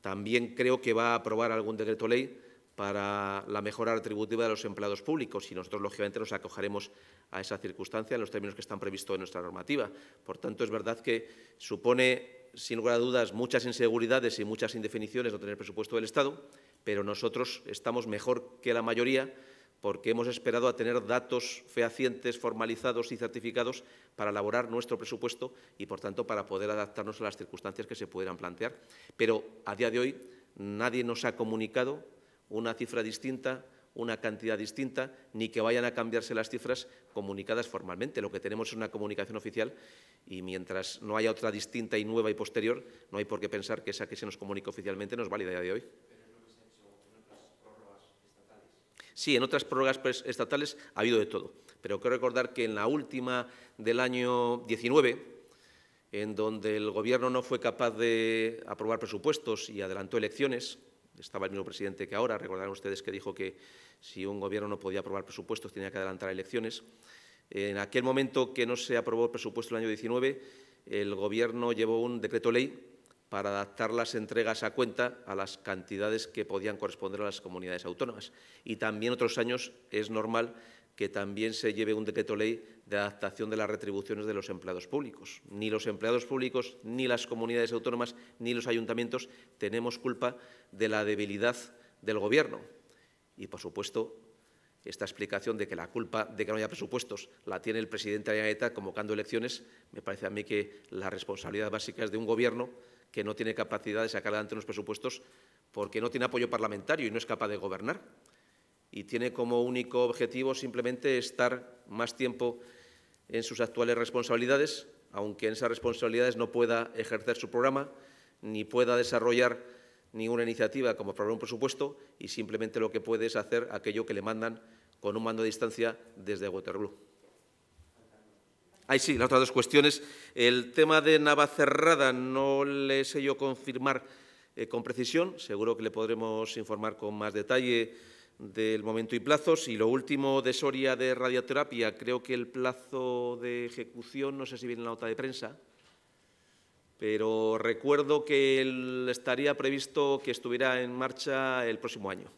También creo que va a aprobar algún decreto ley para la mejora retributiva de los empleados públicos y nosotros, lógicamente, nos acogeremos a esa circunstancia en los términos que están previstos en nuestra normativa. Por tanto, es verdad que supone, sin lugar a dudas, muchas inseguridades y muchas indefiniciones no tener presupuesto del Estado, pero nosotros estamos mejor que la mayoría porque hemos esperado a tener datos fehacientes, formalizados y certificados para elaborar nuestro presupuesto y, por tanto, para poder adaptarnos a las circunstancias que se pudieran plantear. Pero, a día de hoy, nadie nos ha comunicado una cifra distinta, una cantidad distinta, ni que vayan a cambiarse las cifras comunicadas formalmente. Lo que tenemos es una comunicación oficial y mientras no haya otra distinta y nueva y posterior, no hay por qué pensar que esa que se nos comunica oficialmente no es válida a día de hoy. Sí, en otras prórrogas estatales ha habido de todo, pero quiero recordar que en la última del año 19, en donde el Gobierno no fue capaz de aprobar presupuestos y adelantó elecciones, estaba el mismo presidente que ahora, recordarán ustedes que dijo que si un Gobierno no podía aprobar presupuestos tenía que adelantar elecciones. En aquel momento que no se aprobó el presupuesto del año 19, el Gobierno llevó un decreto ley para adaptar las entregas a cuenta a las cantidades que podían corresponder a las comunidades autónomas. Y también otros años es normal que también se lleve un decreto ley de adaptación de las retribuciones de los empleados públicos. Ni los empleados públicos, ni las comunidades autónomas, ni los ayuntamientos tenemos culpa de la debilidad del Gobierno. Y, por supuesto, esta explicación de que la culpa de que no haya presupuestos la tiene el presidente de la convocando elecciones, me parece a mí que la responsabilidad básica es de un Gobierno que no tiene capacidad de sacar adelante unos presupuestos porque no tiene apoyo parlamentario y no es capaz de gobernar. Y tiene como único objetivo simplemente estar más tiempo en sus actuales responsabilidades, aunque en esas responsabilidades no pueda ejercer su programa, ni pueda desarrollar ninguna iniciativa como aprobar un presupuesto y simplemente lo que puede es hacer aquello que le mandan con un mando de distancia desde Waterloo. Ahí sí, las otras dos cuestiones. El tema de Navacerrada no le sé yo confirmar eh, con precisión. Seguro que le podremos informar con más detalle del momento y plazos. Y lo último de Soria de radioterapia, creo que el plazo de ejecución, no sé si viene en la nota de prensa, pero recuerdo que estaría previsto que estuviera en marcha el próximo año,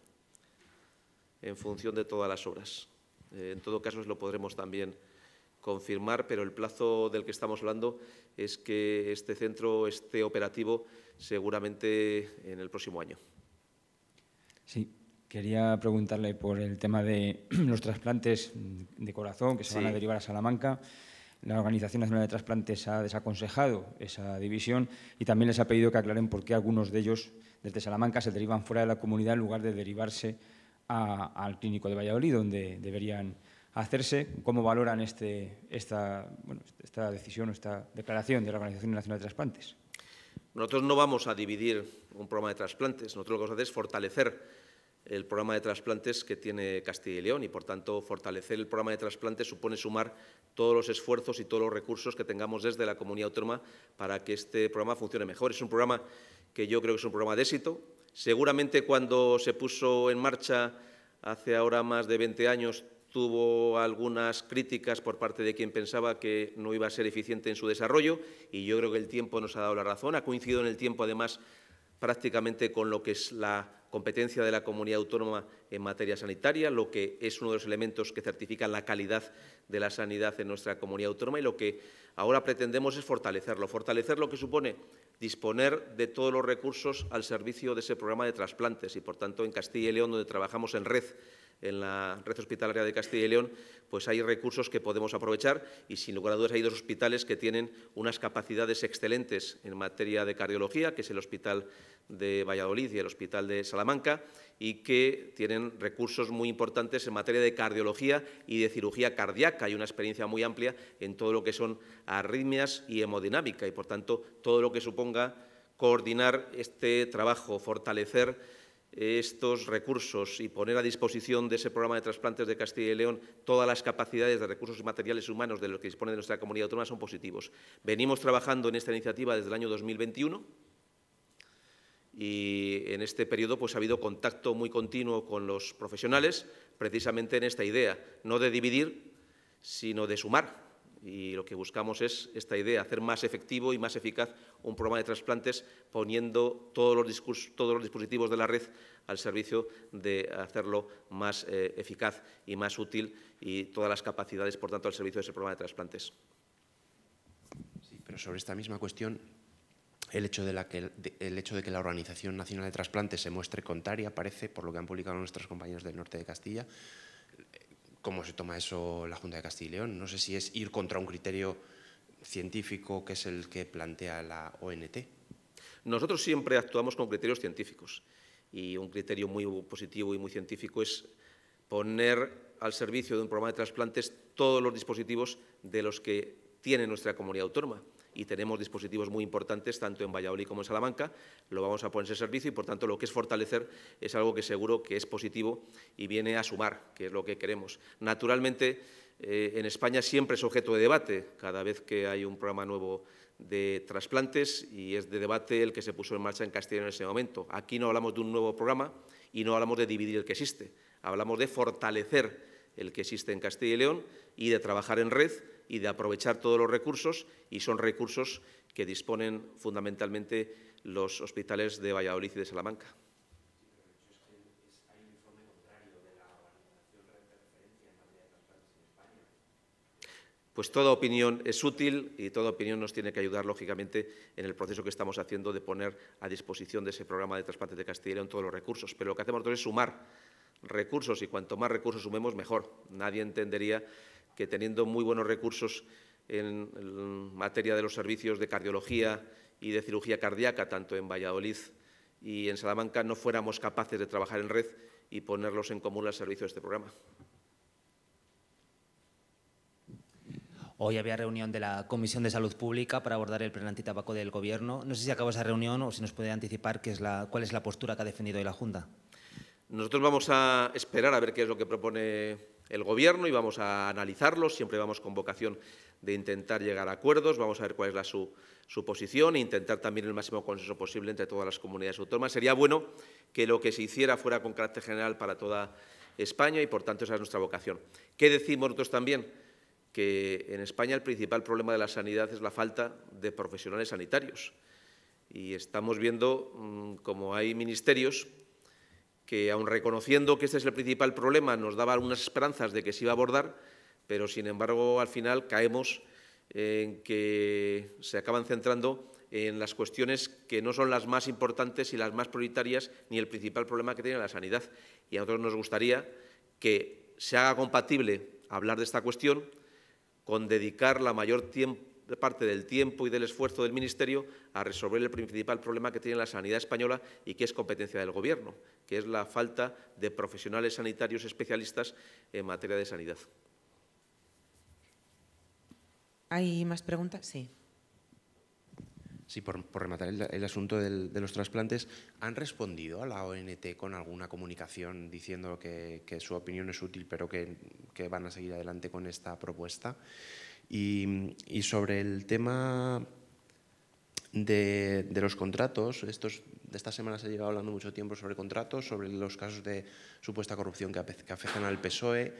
en función de todas las obras. Eh, en todo caso, lo podremos también confirmar, pero el plazo del que estamos hablando es que este centro esté operativo seguramente en el próximo año. Sí, quería preguntarle por el tema de <clears throat> los trasplantes de corazón que se van a derivar a Salamanca. La Organización Nacional de Trasplantes ha desaconsejado esa división y también les ha pedido que aclaren por qué algunos de ellos desde Salamanca se derivan fuera de la comunidad en lugar de derivarse al clínico de Valladolid, donde deberían hacerse. ¿Cómo valoran este, esta, esta decisión o esta declaración de la Organización Nacional de Trasplantes? Nosotros no vamos a dividir un programa de trasplantes. Nosotros lo que vamos a hacer es fortalecer el programa de trasplantes que tiene Castilla y León y, por tanto, fortalecer el programa de trasplantes supone sumar todos los esfuerzos y todos los recursos que tengamos desde la comunidad autónoma para que este programa funcione mejor. Es un programa que yo creo que es un programa de éxito. Seguramente cuando se puso en marcha hace ahora más de 20 años tuvo algunas críticas por parte de quien pensaba que no iba a ser eficiente en su desarrollo y yo creo que el tiempo nos ha dado la razón. Ha coincidido en el tiempo, además, prácticamente con lo que es la competencia de la comunidad autónoma en materia sanitaria, lo que es uno de los elementos que certifican la calidad de la sanidad en nuestra comunidad autónoma y lo que ahora pretendemos es fortalecerlo. Fortalecer lo que supone disponer de todos los recursos al servicio de ese programa de trasplantes y, por tanto, en Castilla y León, donde trabajamos en red en la red hospitalaria de Castilla y León, pues hay recursos que podemos aprovechar y sin lugar a dudas hay dos hospitales que tienen unas capacidades excelentes en materia de cardiología, que es el Hospital de Valladolid y el Hospital de Salamanca, y que tienen recursos muy importantes en materia de cardiología y de cirugía cardíaca. Hay una experiencia muy amplia en todo lo que son arritmias y hemodinámica y, por tanto, todo lo que suponga coordinar este trabajo, fortalecer estos recursos y poner a disposición de ese programa de trasplantes de Castilla y León todas las capacidades de recursos materiales humanos de los que dispone nuestra comunidad autónoma son positivos. Venimos trabajando en esta iniciativa desde el año 2021 y en este periodo pues, ha habido contacto muy continuo con los profesionales precisamente en esta idea, no de dividir, sino de sumar. Y lo que buscamos es esta idea, hacer más efectivo y más eficaz un programa de trasplantes poniendo todos los, dispositivos de la red al servicio de hacerlo más eh, eficaz y más útil y todas las capacidades, por tanto, al servicio de ese programa de trasplantes. Sí, pero sobre esta misma cuestión, el hecho, de que, el hecho de que la Organización Nacional de Trasplantes se muestre contraria, parece, por lo que han publicado nuestros compañeros del norte de Castilla, ¿cómo se toma eso la Junta de Castilla y León? No sé si es ir contra un criterio científico que es el que plantea la ONT. Nosotros siempre actuamos con criterios científicos y un criterio muy positivo y muy científico es poner al servicio de un programa de trasplantes todos los dispositivos de los que tiene nuestra comunidad autónoma y tenemos dispositivos muy importantes tanto en Valladolid como en Salamanca, lo vamos a poner en servicio y, por tanto, lo que es fortalecer es algo que seguro que es positivo y viene a sumar, que es lo que queremos. Naturalmente, eh, en España siempre es objeto de debate cada vez que hay un programa nuevo de trasplantes y es de debate el que se puso en marcha en Castilla en ese momento. Aquí no hablamos de un nuevo programa y no hablamos de dividir el que existe, hablamos de fortalecer el que existe en Castilla y León y de trabajar en red y de aprovechar todos los recursos y son recursos que disponen fundamentalmente los hospitales de Valladolid y de Salamanca. Pues toda opinión es útil y toda opinión nos tiene que ayudar, lógicamente, en el proceso que estamos haciendo de poner a disposición de ese programa de trasplantes de Castilla y León todos los recursos. Pero lo que hacemos nosotros es sumar recursos y cuanto más recursos sumemos, mejor. Nadie entendería que teniendo muy buenos recursos en, materia de los servicios de cardiología y de cirugía cardíaca, tanto en Valladolid y en Salamanca, no fuéramos capaces de trabajar en red y ponerlos en común al servicio de este programa. Hoy había reunión de la Comisión de Salud Pública para abordar el plan antitabaco del Gobierno. No sé si acabó esa reunión o si nos puede anticipar qué es la, cuál es la postura que ha defendido hoy la Junta. Nosotros vamos a esperar a ver qué es lo que propone el Gobierno y vamos a analizarlos. Siempre vamos con vocación de intentar llegar a acuerdos, vamos a ver cuál es su, posición e intentar también el máximo consenso posible entre todas las comunidades autónomas. Sería bueno que lo que se hiciera fuera con carácter general para toda España y, por tanto, esa es nuestra vocación. ¿Qué decimos nosotros también? Que en España el principal problema de la sanidad es la falta de profesionales sanitarios. Y estamos viendo mm, como hay ministerios que, aun reconociendo que este es el principal problema, nos daba unas esperanzas de que se iba a abordar, pero, sin embargo, al final caemos en que se acaban centrando en las cuestiones que no son las más importantes y las más prioritarias ni el principal problema que tiene la sanidad. Y a nosotros nos gustaría que se haga compatible hablar de esta cuestión con dedicar la mayor parte del tiempo y del esfuerzo del Ministerio a resolver el principal problema que tiene la sanidad española y que es competencia del Gobierno, que es la falta de profesionales sanitarios especialistas en materia de sanidad. ¿Hay más preguntas? Sí. Sí, por, rematar el, asunto de los trasplantes, ¿han respondido a la ONT con alguna comunicación diciendo que, su opinión es útil, pero que, van a seguir adelante con esta propuesta? Y, sobre el tema de, los contratos, estos de esta semana se ha llevado hablando mucho tiempo sobre contratos, sobre los casos de supuesta corrupción que, afectan al PSOE.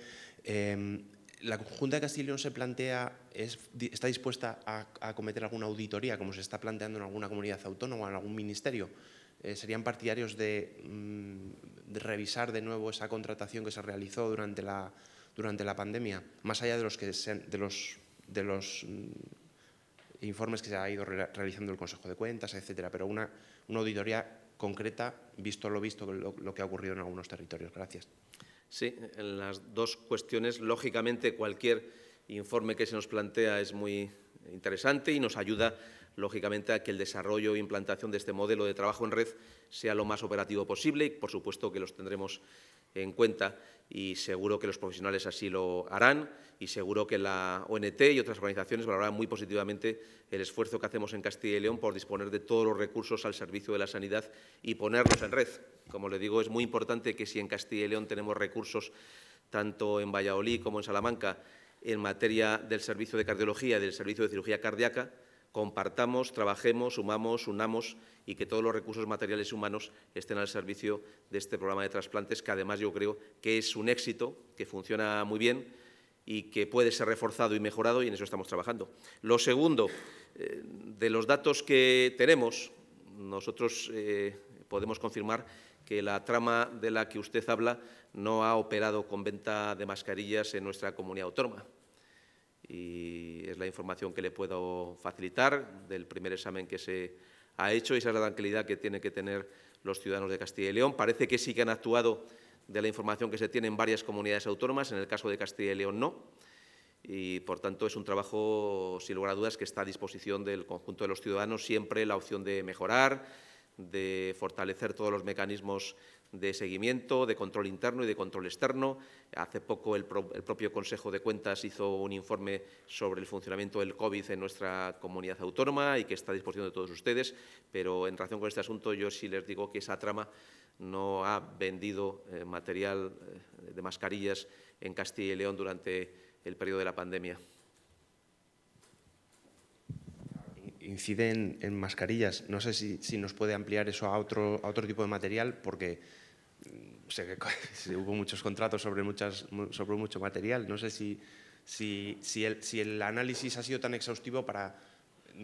Em, ¿La Junta de Castilla y León se plantea, está dispuesta a, a, cometer alguna auditoría, como se está planteando en alguna comunidad autónoma en algún ministerio? Eh, ¿Serían partidarios mm, de, revisar de nuevo esa contratación que se realizó durante la, durante la pandemia, más allá de los, que de los, de los mm, informes que se ha ido realizando el Consejo de Cuentas, etcétera, pero una, auditoría concreta, visto lo visto, lo, que ha ocurrido en algunos territorios. Gracias. Sí, en las dos cuestiones, lógicamente cualquier informe que se nos plantea es muy interesante y nos ayuda, lógicamente, a que el desarrollo e implantación de este modelo de trabajo en red sea lo más operativo posible y, por supuesto, que los tendremos en cuenta y seguro que los profesionales así lo harán y seguro que la ONT y otras organizaciones valorarán muy positivamente el esfuerzo que hacemos en Castilla y León por disponer de todos los recursos al servicio de la sanidad y ponerlos en red. Como le digo, es muy importante que si en Castilla y León tenemos recursos tanto en Valladolid como en Salamanca en materia del servicio de cardiología y del servicio de cirugía cardíaca, compartamos, trabajemos, sumamos, unamos y que todos los recursos materiales y humanos estén al servicio de este programa de trasplantes, que además yo creo que es un éxito, que funciona muy bien y que puede ser reforzado y mejorado y en eso estamos trabajando. Lo segundo, eh, de los datos que tenemos, nosotros eh, podemos confirmar que la trama de la que usted habla no ha operado con venta de mascarillas en nuestra comunidad autónoma. Y es la información que le puedo facilitar del primer examen que se ha hecho. Y esa es la tranquilidad que tienen que tener los ciudadanos de Castilla y León. Parece que sí que han actuado de la información que se tiene en varias comunidades autónomas, en el caso de Castilla y León no, y por tanto es un trabajo, sin lugar a dudas, que está a disposición del conjunto de los ciudadanos, siempre la opción de mejorar, de fortalecer todos los mecanismos de seguimiento, de control interno y de control externo. Hace poco el, propio Consejo de Cuentas hizo un informe sobre el funcionamiento del COVID en nuestra comunidad autónoma y que está a disposición de todos ustedes, pero en relación con este asunto yo sí les digo que esa trama no ha vendido eh, material eh, de mascarillas en Castilla y León durante el periodo de la pandemia. Incide en, mascarillas. No sé si, nos puede ampliar eso a otro, a otro tipo de material, porque mm, sé que <laughs> hubo muchos contratos sobre, muchas, sobre mucho material. No sé si, si, si, el, si el análisis ha sido tan exhaustivo para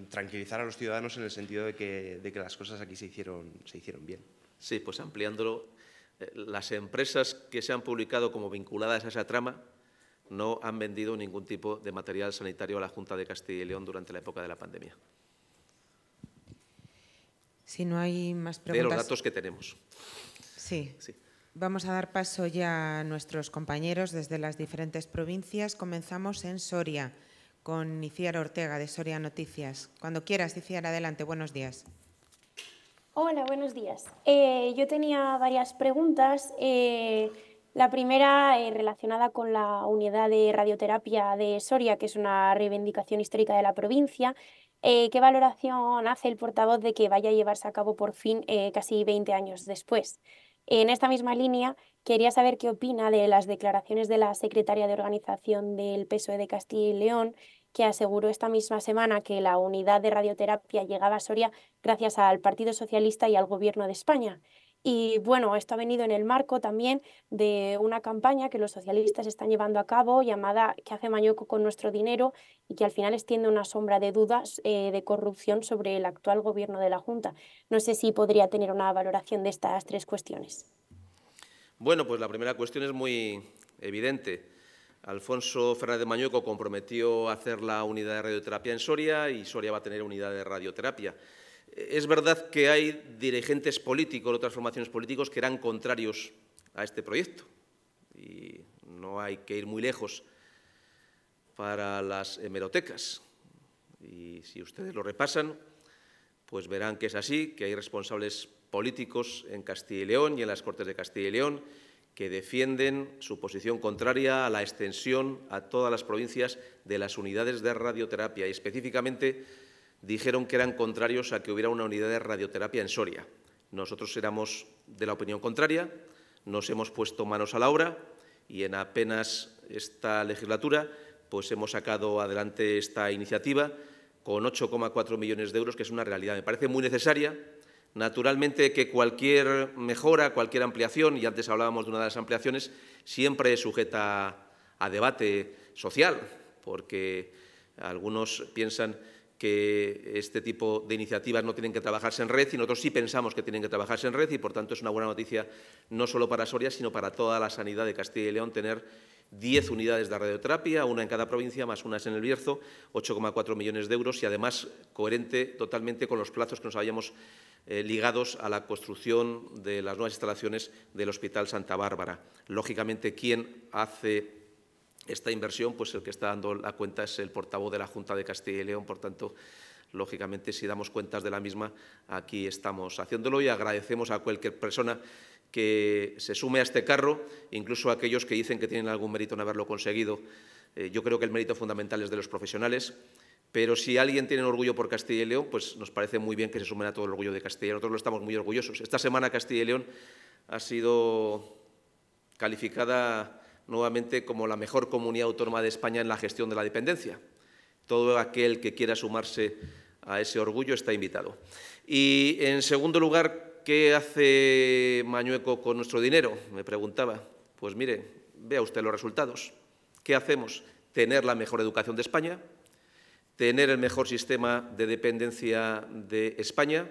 tranquilizar a los ciudadanos en el sentido de que, de que las cosas aquí se hicieron, se hicieron bien. Sí, pues ampliándolo, eh, las empresas que se han publicado como vinculadas a esa trama no han vendido ningún tipo de material sanitario a la Junta de Castilla y León durante la época de la pandemia. Si no hay más preguntas... De los datos que tenemos. Sí. sí. Vamos a dar paso ya a nuestros compañeros desde las diferentes provincias. Comenzamos en Soria con Iciar Ortega de Soria Noticias. Cuando quieras, Iciar, adelante. Buenos días. Hola, buenos días. Eh, yo tenía varias preguntas. Eh, la primera eh, relacionada con la unidad de radioterapia de Soria, que es una reivindicación histórica de la provincia. ¿Qué valoración hace el portavoz de que vaya a llevarse a cabo por fin casi 20 años después? En esta misma línea, quería saber qué opina de las declaraciones de la secretaria de organización del PSOE de Castilla y León, que aseguró esta misma semana que la unidad de radioterapia llegaba a Soria gracias al Partido Socialista y al Gobierno de España. Y bueno, esto ha venido en el marco también de una campaña que los socialistas están llevando a cabo llamada ¿Qué hace Mañueco con nuestro dinero? y que al final extiende una sombra de dudas eh, de corrupción sobre el actual gobierno de la Junta. No sé si podría tener una valoración de estas tres cuestiones. Bueno, pues la primera cuestión es muy evidente. Alfonso Fernández Mañueco comprometió hacer la unidad de radioterapia en Soria y Soria va a tener unidad de radioterapia. Es verdad que hay dirigentes políticos, otras formaciones políticos, que eran contrarios a este proyecto. Y no hay que ir muy lejos para las hemerotecas. Y si ustedes lo repasan, pues verán que es así, que hay responsables políticos en Castilla y León y en las Cortes de Castilla y León que defienden su posición contraria a la extensión a todas las provincias de las unidades de radioterapia y específicamente dijeron que eran contrarios a que hubiera una unidad de radioterapia en Soria. Nosotros éramos de la opinión contraria, nos hemos puesto manos a la obra y en apenas esta legislatura pues hemos sacado adelante esta iniciativa con 8,4 millones de euros, que es una realidad. Me parece muy necesaria Naturalmente que cualquier mejora, cualquier ampliación, y antes hablábamos de una de las ampliaciones, siempre es sujeta a debate social, porque algunos piensan que este tipo de iniciativas no tienen que trabajarse en red y nosotros sí pensamos que tienen que trabajarse en red y, por tanto, es una buena noticia no solo para Soria, sino para toda la sanidad de Castilla y León tener 10 unidades de radioterapia, una en cada provincia, más una en el Bierzo, 8,4 millones de euros y, además, coherente totalmente con los plazos que nos habíamos eh, ligados a la construcción de las nuevas instalaciones del Hospital Santa Bárbara. Lógicamente, quien hace esta inversión, pues el que está dando la cuenta es el portavoz de la Junta de Castilla y León, por tanto, lógicamente, si damos cuentas de la misma, aquí estamos haciéndolo y agradecemos a cualquier persona que se sume a este carro, incluso a aquellos que dicen que tienen algún mérito en haberlo conseguido. Eh, yo creo que el mérito fundamental es de los profesionales pero si alguien tiene orgullo por Castilla y León, pues nos parece muy bien que se sumen a todo el orgullo de Castilla. Nosotros lo estamos muy orgullosos. Esta semana Castilla y León ha sido calificada nuevamente como la mejor comunidad autónoma de España en la gestión de la dependencia. Todo aquel que quiera sumarse a ese orgullo está invitado. Y, en segundo lugar, ¿qué hace Mañueco con nuestro dinero? Me preguntaba. Pues mire, vea usted los resultados. ¿Qué hacemos? Tener la mejor educación de España, tener el mejor sistema de dependencia de España,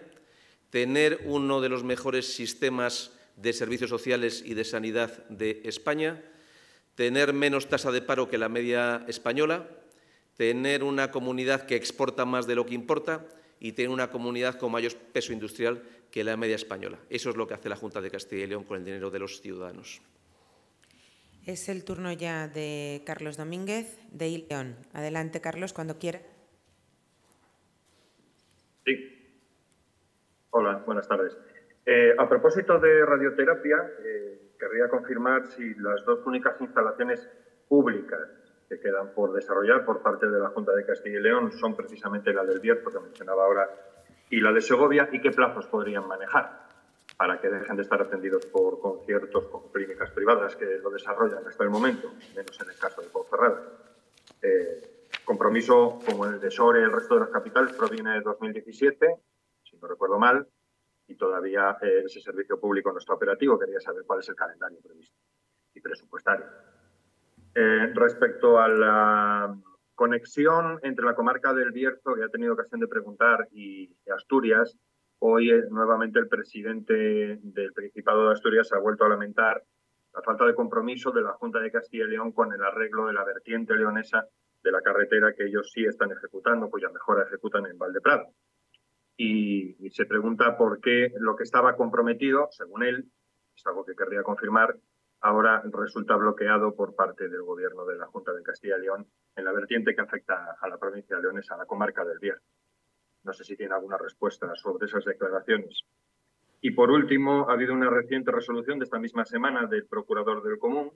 tener uno de los mejores sistemas de servicios sociales y de sanidad de España, tener menos tasa de paro que la media española, tener una comunidad que exporta más de lo que importa y tener una comunidad con mayor peso industrial que la media española. Eso es lo que hace la Junta de Castilla y León con el dinero de los ciudadanos. Es el turno ya de Carlos Domínguez, de León. Adelante, Carlos, cuando quiera. Sí. Hola, buenas tardes. Eh, a propósito de radioterapia, eh, querría confirmar si las dos únicas instalaciones públicas que quedan por desarrollar por parte de la Junta de Castilla y León son precisamente la del Bierzo, que mencionaba ahora, y la de Segovia, y qué plazos podrían manejar para que dejen de estar atendidos por conciertos con clínicas privadas que lo desarrollan hasta el momento, menos en el caso de Ponferrada. Eh, compromiso como el de Soria y el resto de las capitales proviene de 2017, si no recuerdo mal, y todavía eh, ese servicio público no está operativo. Quería saber cuál es el calendario previsto y presupuestario. Eh, respecto a la conexión entre la comarca del Bierzo, que ha tenido ocasión de preguntar, y Asturias, hoy eh, nuevamente el presidente del Principado de Asturias ha vuelto a lamentar la falta de compromiso de la Junta de Castilla y León con el arreglo de la vertiente leonesa de la carretera que ellos sí están ejecutando, cuya mejora ejecutan en Valdeprado. Y, y se pregunta por qué lo que estaba comprometido, según él, es algo que querría confirmar, ahora resulta bloqueado por parte del gobierno de la Junta de Castilla y León en la vertiente que afecta a la provincia de Leones, a la comarca del Bierzo. No sé si tiene alguna respuesta sobre esas declaraciones. Y por último, ha habido una reciente resolución de esta misma semana del Procurador del Común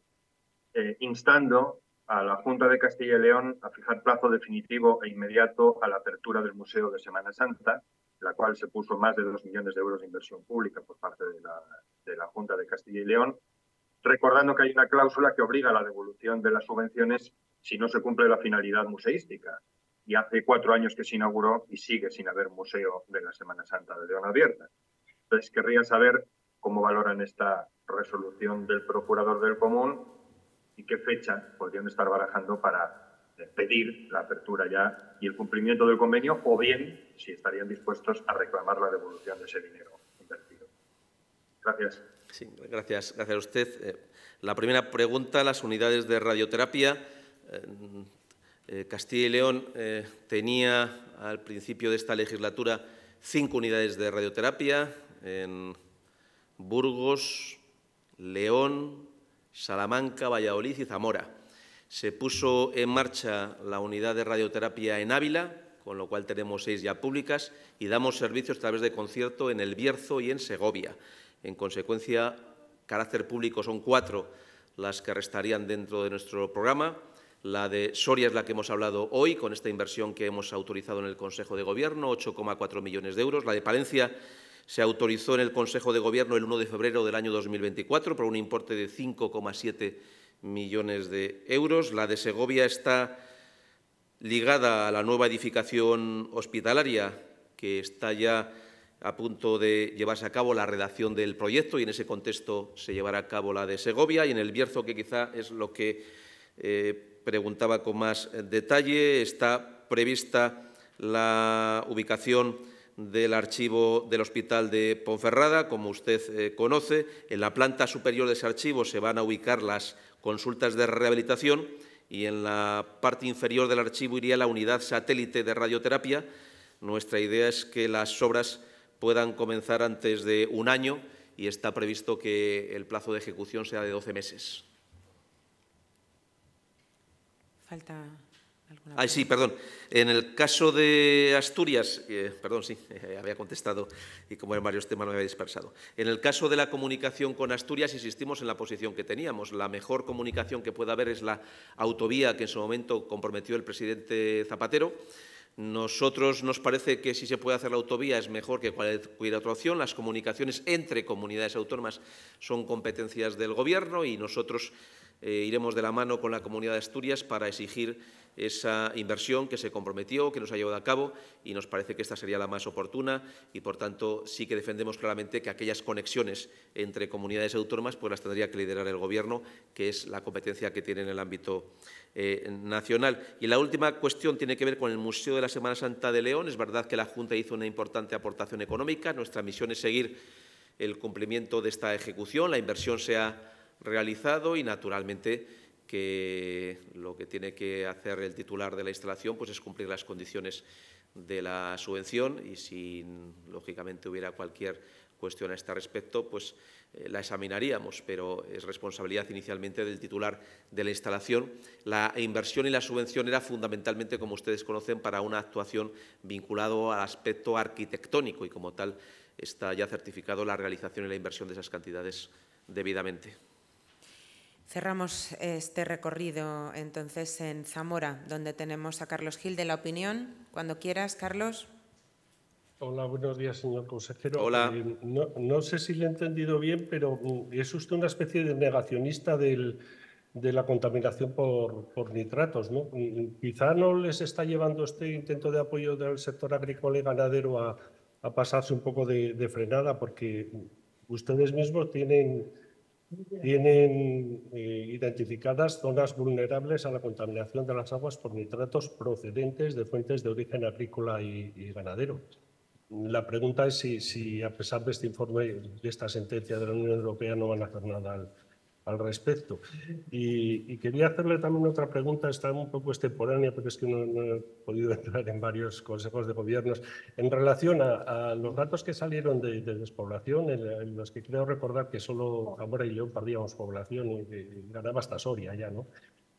eh, instando a la Junta de Castilla y León a fijar plazo definitivo e inmediato a la apertura del Museo de Semana Santa, la cual se puso más de dos millones de euros de inversión pública por parte de la, de la Junta de Castilla y León, recordando que hay una cláusula que obliga a la devolución de las subvenciones si no se cumple la finalidad museística. Y hace cuatro años que se inauguró y sigue sin haber museo de la Semana Santa de León abierta. Entonces, querría saber cómo valoran esta resolución del Procurador del Común y qué fecha podrían estar barajando para pedir la apertura ya y el cumplimiento del convenio o bien si estarían dispuestos a reclamar la devolución de ese dinero invertido. Gracias. Sí, gracias, gracias a usted. Eh, la primera pregunta, las unidades de radioterapia. Eh, Castilla y León tenía al principio de esta legislatura cinco unidades de radioterapia en Burgos, León, Salamanca, Valladolid y Zamora. Se puso en marcha la unidad de radioterapia en Ávila, con lo cual tenemos seis ya públicas, y damos servicios a través de concierto en El Bierzo y en Segovia. En consecuencia, carácter público son cuatro las que restarían dentro de nuestro programa. La de Soria es la que hemos hablado hoy, con esta inversión que hemos autorizado en el Consejo de Gobierno, 8,4 millones de euros. La de Palencia se autorizó en el Consejo de Gobierno el 1 de febrero del año 2024 por un importe de 5,7 millones de euros. La de Segovia está ligada a la nueva edificación hospitalaria que está ya a punto de llevarse a cabo la redacción del proyecto y en ese contexto se llevará a cabo la de Segovia y en el Bierzo, que quizá es lo que eh, preguntaba con más detalle, está prevista la ubicación del archivo del Hospital de Ponferrada, como usted eh, conoce. En la planta superior de ese archivo se van a ubicar las consultas de rehabilitación y en la parte inferior del archivo iría la unidad satélite de radioterapia. Nuestra idea es que las obras puedan comenzar antes de un año y está previsto que el plazo de ejecución sea de 12 meses. Ah, sí, perdón. En el caso de Asturias, eh, perdón, sí, <laughs> eh, había contestado y como en varios temas no me había dispersado. En el caso de la comunicación con Asturias, insistimos en la posición que teníamos. La mejor comunicación que pueda haber es la autovía que en su momento comprometió el presidente Zapatero. Nosotros nos parece que si se puede hacer la autovía es mejor que cualquier otra opción. Las comunicaciones entre comunidades autónomas son competencias del Gobierno y nosotros eh, iremos de la mano con la Comunidad de Asturias para exigir esa inversión que se comprometió, que nos ha llevado a cabo y nos parece que esta sería la más oportuna y, por tanto, sí que defendemos claramente que aquellas conexiones entre comunidades autónomas pues las tendría que liderar el Gobierno, que es la competencia que tiene en el ámbito eh, nacional. Y la última cuestión tiene que ver con el Museo de la Semana Santa de León. Es verdad que la Junta hizo una importante aportación económica. Nuestra misión es seguir el cumplimiento de esta ejecución. La inversión se ha realizado y, naturalmente, que lo que tiene que hacer el titular de la instalación pues, es cumplir las condiciones de la subvención y si, lógicamente, hubiera cualquier cuestión a este respecto, pues eh, la examinaríamos, pero es responsabilidad inicialmente del titular de la instalación. La inversión y la subvención era fundamentalmente, como ustedes conocen, para una actuación vinculada al aspecto arquitectónico y, como tal, está ya certificado la realización y la inversión de esas cantidades debidamente. Cerramos este recorrido entonces en Zamora, donde tenemos a Carlos Gil de la Opinión. Cuando quieras, Carlos. Hola, buenos días, señor consejero. Hola. Eh, no, sé si le he entendido bien, pero mm, es usted una especie de negacionista de la contaminación por, nitratos. ¿no? Mm, quizá no les está llevando este intento de apoyo del sector agrícola y ganadero a, pasarse un poco de frenada, porque ustedes mismos tienen tienen eh, identificadas zonas vulnerables a la contaminación de las aguas por nitratos procedentes de fuentes de origen agrícola y, ganadero. La pregunta es si, si, a pesar de este informe, de esta sentencia de la Unión Europea, no van a hacer nada al, al respecto. Y, quería hacerle también otra pregunta, está un poco extemporánea, pero es que no, he podido <laughs> entrar en varios consejos de gobiernos, en relación a, los datos que salieron de, despoblación, en, los que creo recordar que solo Zamora y León perdíamos población y, ganaba hasta Soria ya, ¿no?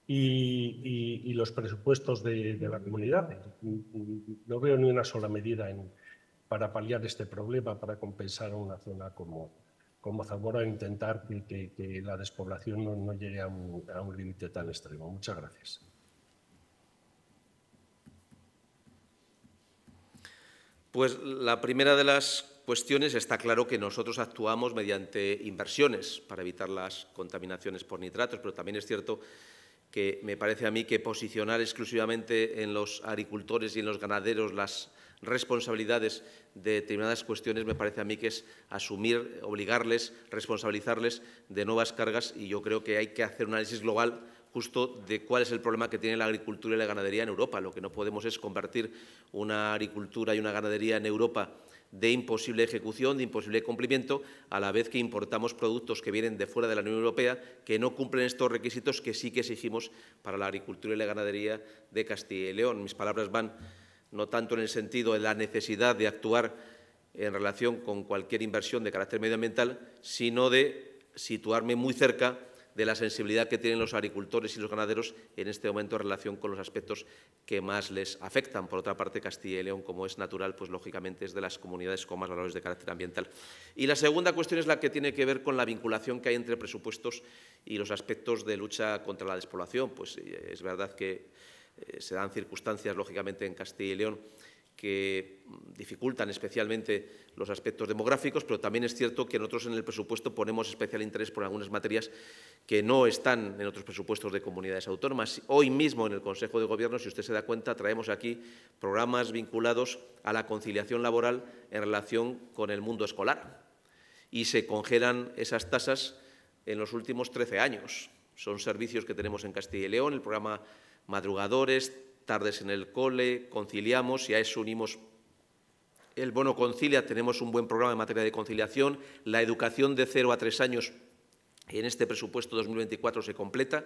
Y, los presupuestos de, la comunidad. No veo ni una sola medida para paliar este problema, para compensar a una zona como, como Zamora intentar que, la despoblación no, llegue a un, límite tan extremo. Muchas gracias. Pues la primera de las cuestiones está claro que nosotros actuamos mediante inversiones para evitar las contaminaciones por nitratos, pero también es cierto que me parece a mí que posicionar exclusivamente en los agricultores y en los ganaderos las responsabilidades de determinadas cuestiones, me parece a mí que es asumir, obligarles, responsabilizarles de nuevas cargas y yo creo que hay que hacer un análisis global justo de cuál es el problema que tiene la agricultura y la ganadería en Europa. Lo que no podemos es convertir una agricultura y una ganadería en Europa de imposible ejecución, de imposible cumplimiento, a la vez que importamos productos que vienen de fuera de la Unión Europea que no cumplen estos requisitos que sí que exigimos para la agricultura y la ganadería de Castilla y León. Mis palabras van no tanto en el sentido de la necesidad de actuar en relación con cualquier inversión de carácter medioambiental, sino de situarme muy cerca de la sensibilidad que tienen los agricultores y los ganaderos en este momento en relación con los aspectos que más les afectan. Por otra parte, Castilla y León, como es natural, pues lógicamente es de las comunidades con más valores de carácter ambiental. Y la segunda cuestión es la que tiene que ver con la vinculación que hay entre presupuestos y los aspectos de lucha contra la despoblación. Pues eh, es verdad que eh, se dan circunstancias, lógicamente, en Castilla y León que dificultan especialmente los aspectos demográficos, pero también es cierto que nosotros en el presupuesto ponemos especial interés por algunas materias que no están en otros presupuestos de comunidades autónomas. Hoy mismo en el Consejo de Gobierno, si usted se da cuenta, traemos aquí programas vinculados a la conciliación laboral en relación con el mundo escolar y se congelan esas tasas en los últimos 13 años. Son servicios que tenemos en Castilla y León, el programa madrugadores, tardes en el cole, conciliamos y a eso unimos el bono concilia, tenemos un buen programa en materia de conciliación, la educación de cero a tres años en este presupuesto 2024 se completa,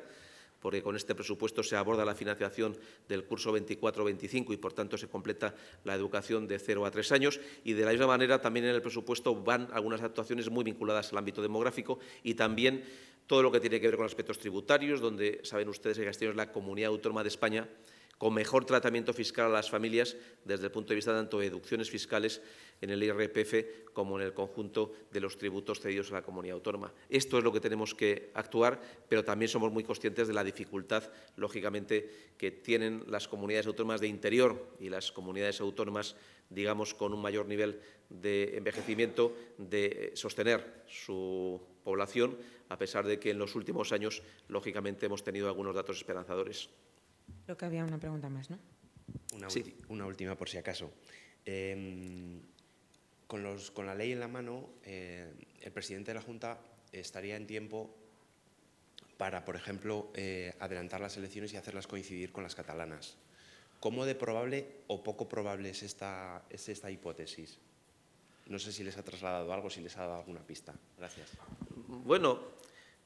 porque con este presupuesto se aborda la financiación del curso 24-25 y, por tanto, se completa la educación de cero a tres años. Y, de la misma manera, también en el presupuesto van algunas actuaciones muy vinculadas al ámbito demográfico y también todo lo que tiene que ver con aspectos tributarios, donde saben ustedes que Castilla es la comunidad autónoma de España con mejor tratamiento fiscal a las familias desde el punto de vista tanto de deducciones fiscales en el IRPF como en el conjunto de los tributos cedidos a la comunidad autónoma. Esto es lo que tenemos que actuar, pero también somos muy conscientes de la dificultad, lógicamente, que tienen las comunidades autónomas de interior y las comunidades autónomas, digamos, con un mayor nivel de envejecimiento, de sostener su población, a pesar de que en los últimos años, lógicamente, hemos tenido algunos datos esperanzadores. Creo que había una pregunta más, ¿no? Una, una última, por si acaso. Em, con, los, con, la ley en la mano, eh, el presidente de la Junta estaría en tiempo para, por ejemplo, eh, adelantar las elecciones y hacerlas coincidir con las catalanas. ¿Cómo de probable o poco probable es esta, es esta hipótesis? No sé si les ha trasladado algo, si les ha dado alguna pista. Gracias. Bueno,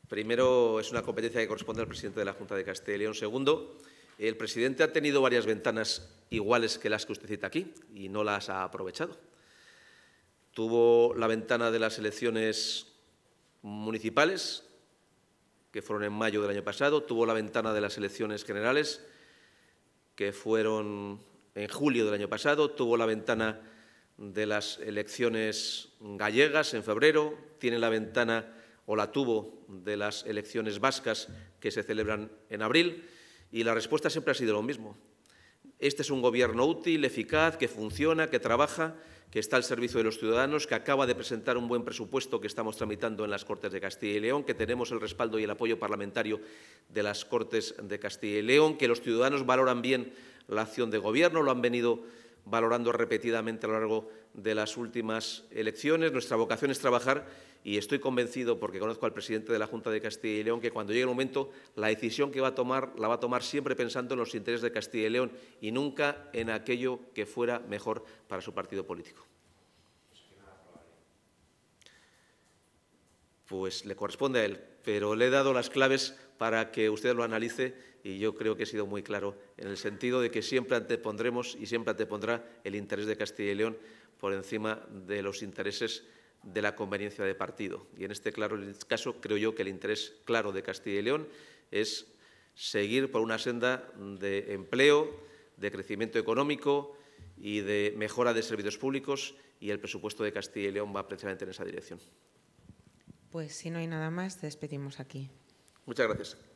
primero es una competencia que corresponde al presidente de la Junta de Castilla y León. Segundo, el presidente ha tenido varias ventanas iguales que las que usted cita aquí y no las ha aprovechado. Tuvo la ventana de las elecciones municipales, que fueron en mayo del año pasado, tuvo la ventana de las elecciones generales, que fueron en julio del año pasado, tuvo la ventana de las elecciones gallegas en febrero, tiene la ventana o la tuvo de las elecciones vascas que se celebran en abril y la respuesta siempre ha sido lo mismo. Este es un gobierno útil, eficaz, que funciona, que trabaja, que está al servicio de los ciudadanos, que acaba de presentar un buen presupuesto que estamos tramitando en las Cortes de Castilla y León, que tenemos el respaldo y el apoyo parlamentario de las Cortes de Castilla y León, que los ciudadanos valoran bien la acción de gobierno, lo han venido valorando repetidamente a lo largo de las últimas elecciones. Nuestra vocación es trabajar y estoy convencido, porque conozco al presidente de la Junta de Castilla y León, que cuando llegue el momento, la decisión que va a tomar la va a tomar siempre pensando en los intereses de Castilla y León y nunca en aquello que fuera mejor para su partido político. Pues le corresponde a él, pero le he dado las claves para que usted lo analice y yo creo que he sido muy claro en el sentido de que siempre antepondremos y siempre antepondrá el interés de Castilla y León por encima de los intereses de la conveniencia de partido. Y en este claro caso creo yo que el interés claro de Castilla y León es seguir por una senda de empleo, de crecimiento económico y de mejora de servicios públicos y el presupuesto de Castilla y León va precisamente en esa dirección. Pues si no hay nada más, despedimos aquí. Muchas gracias.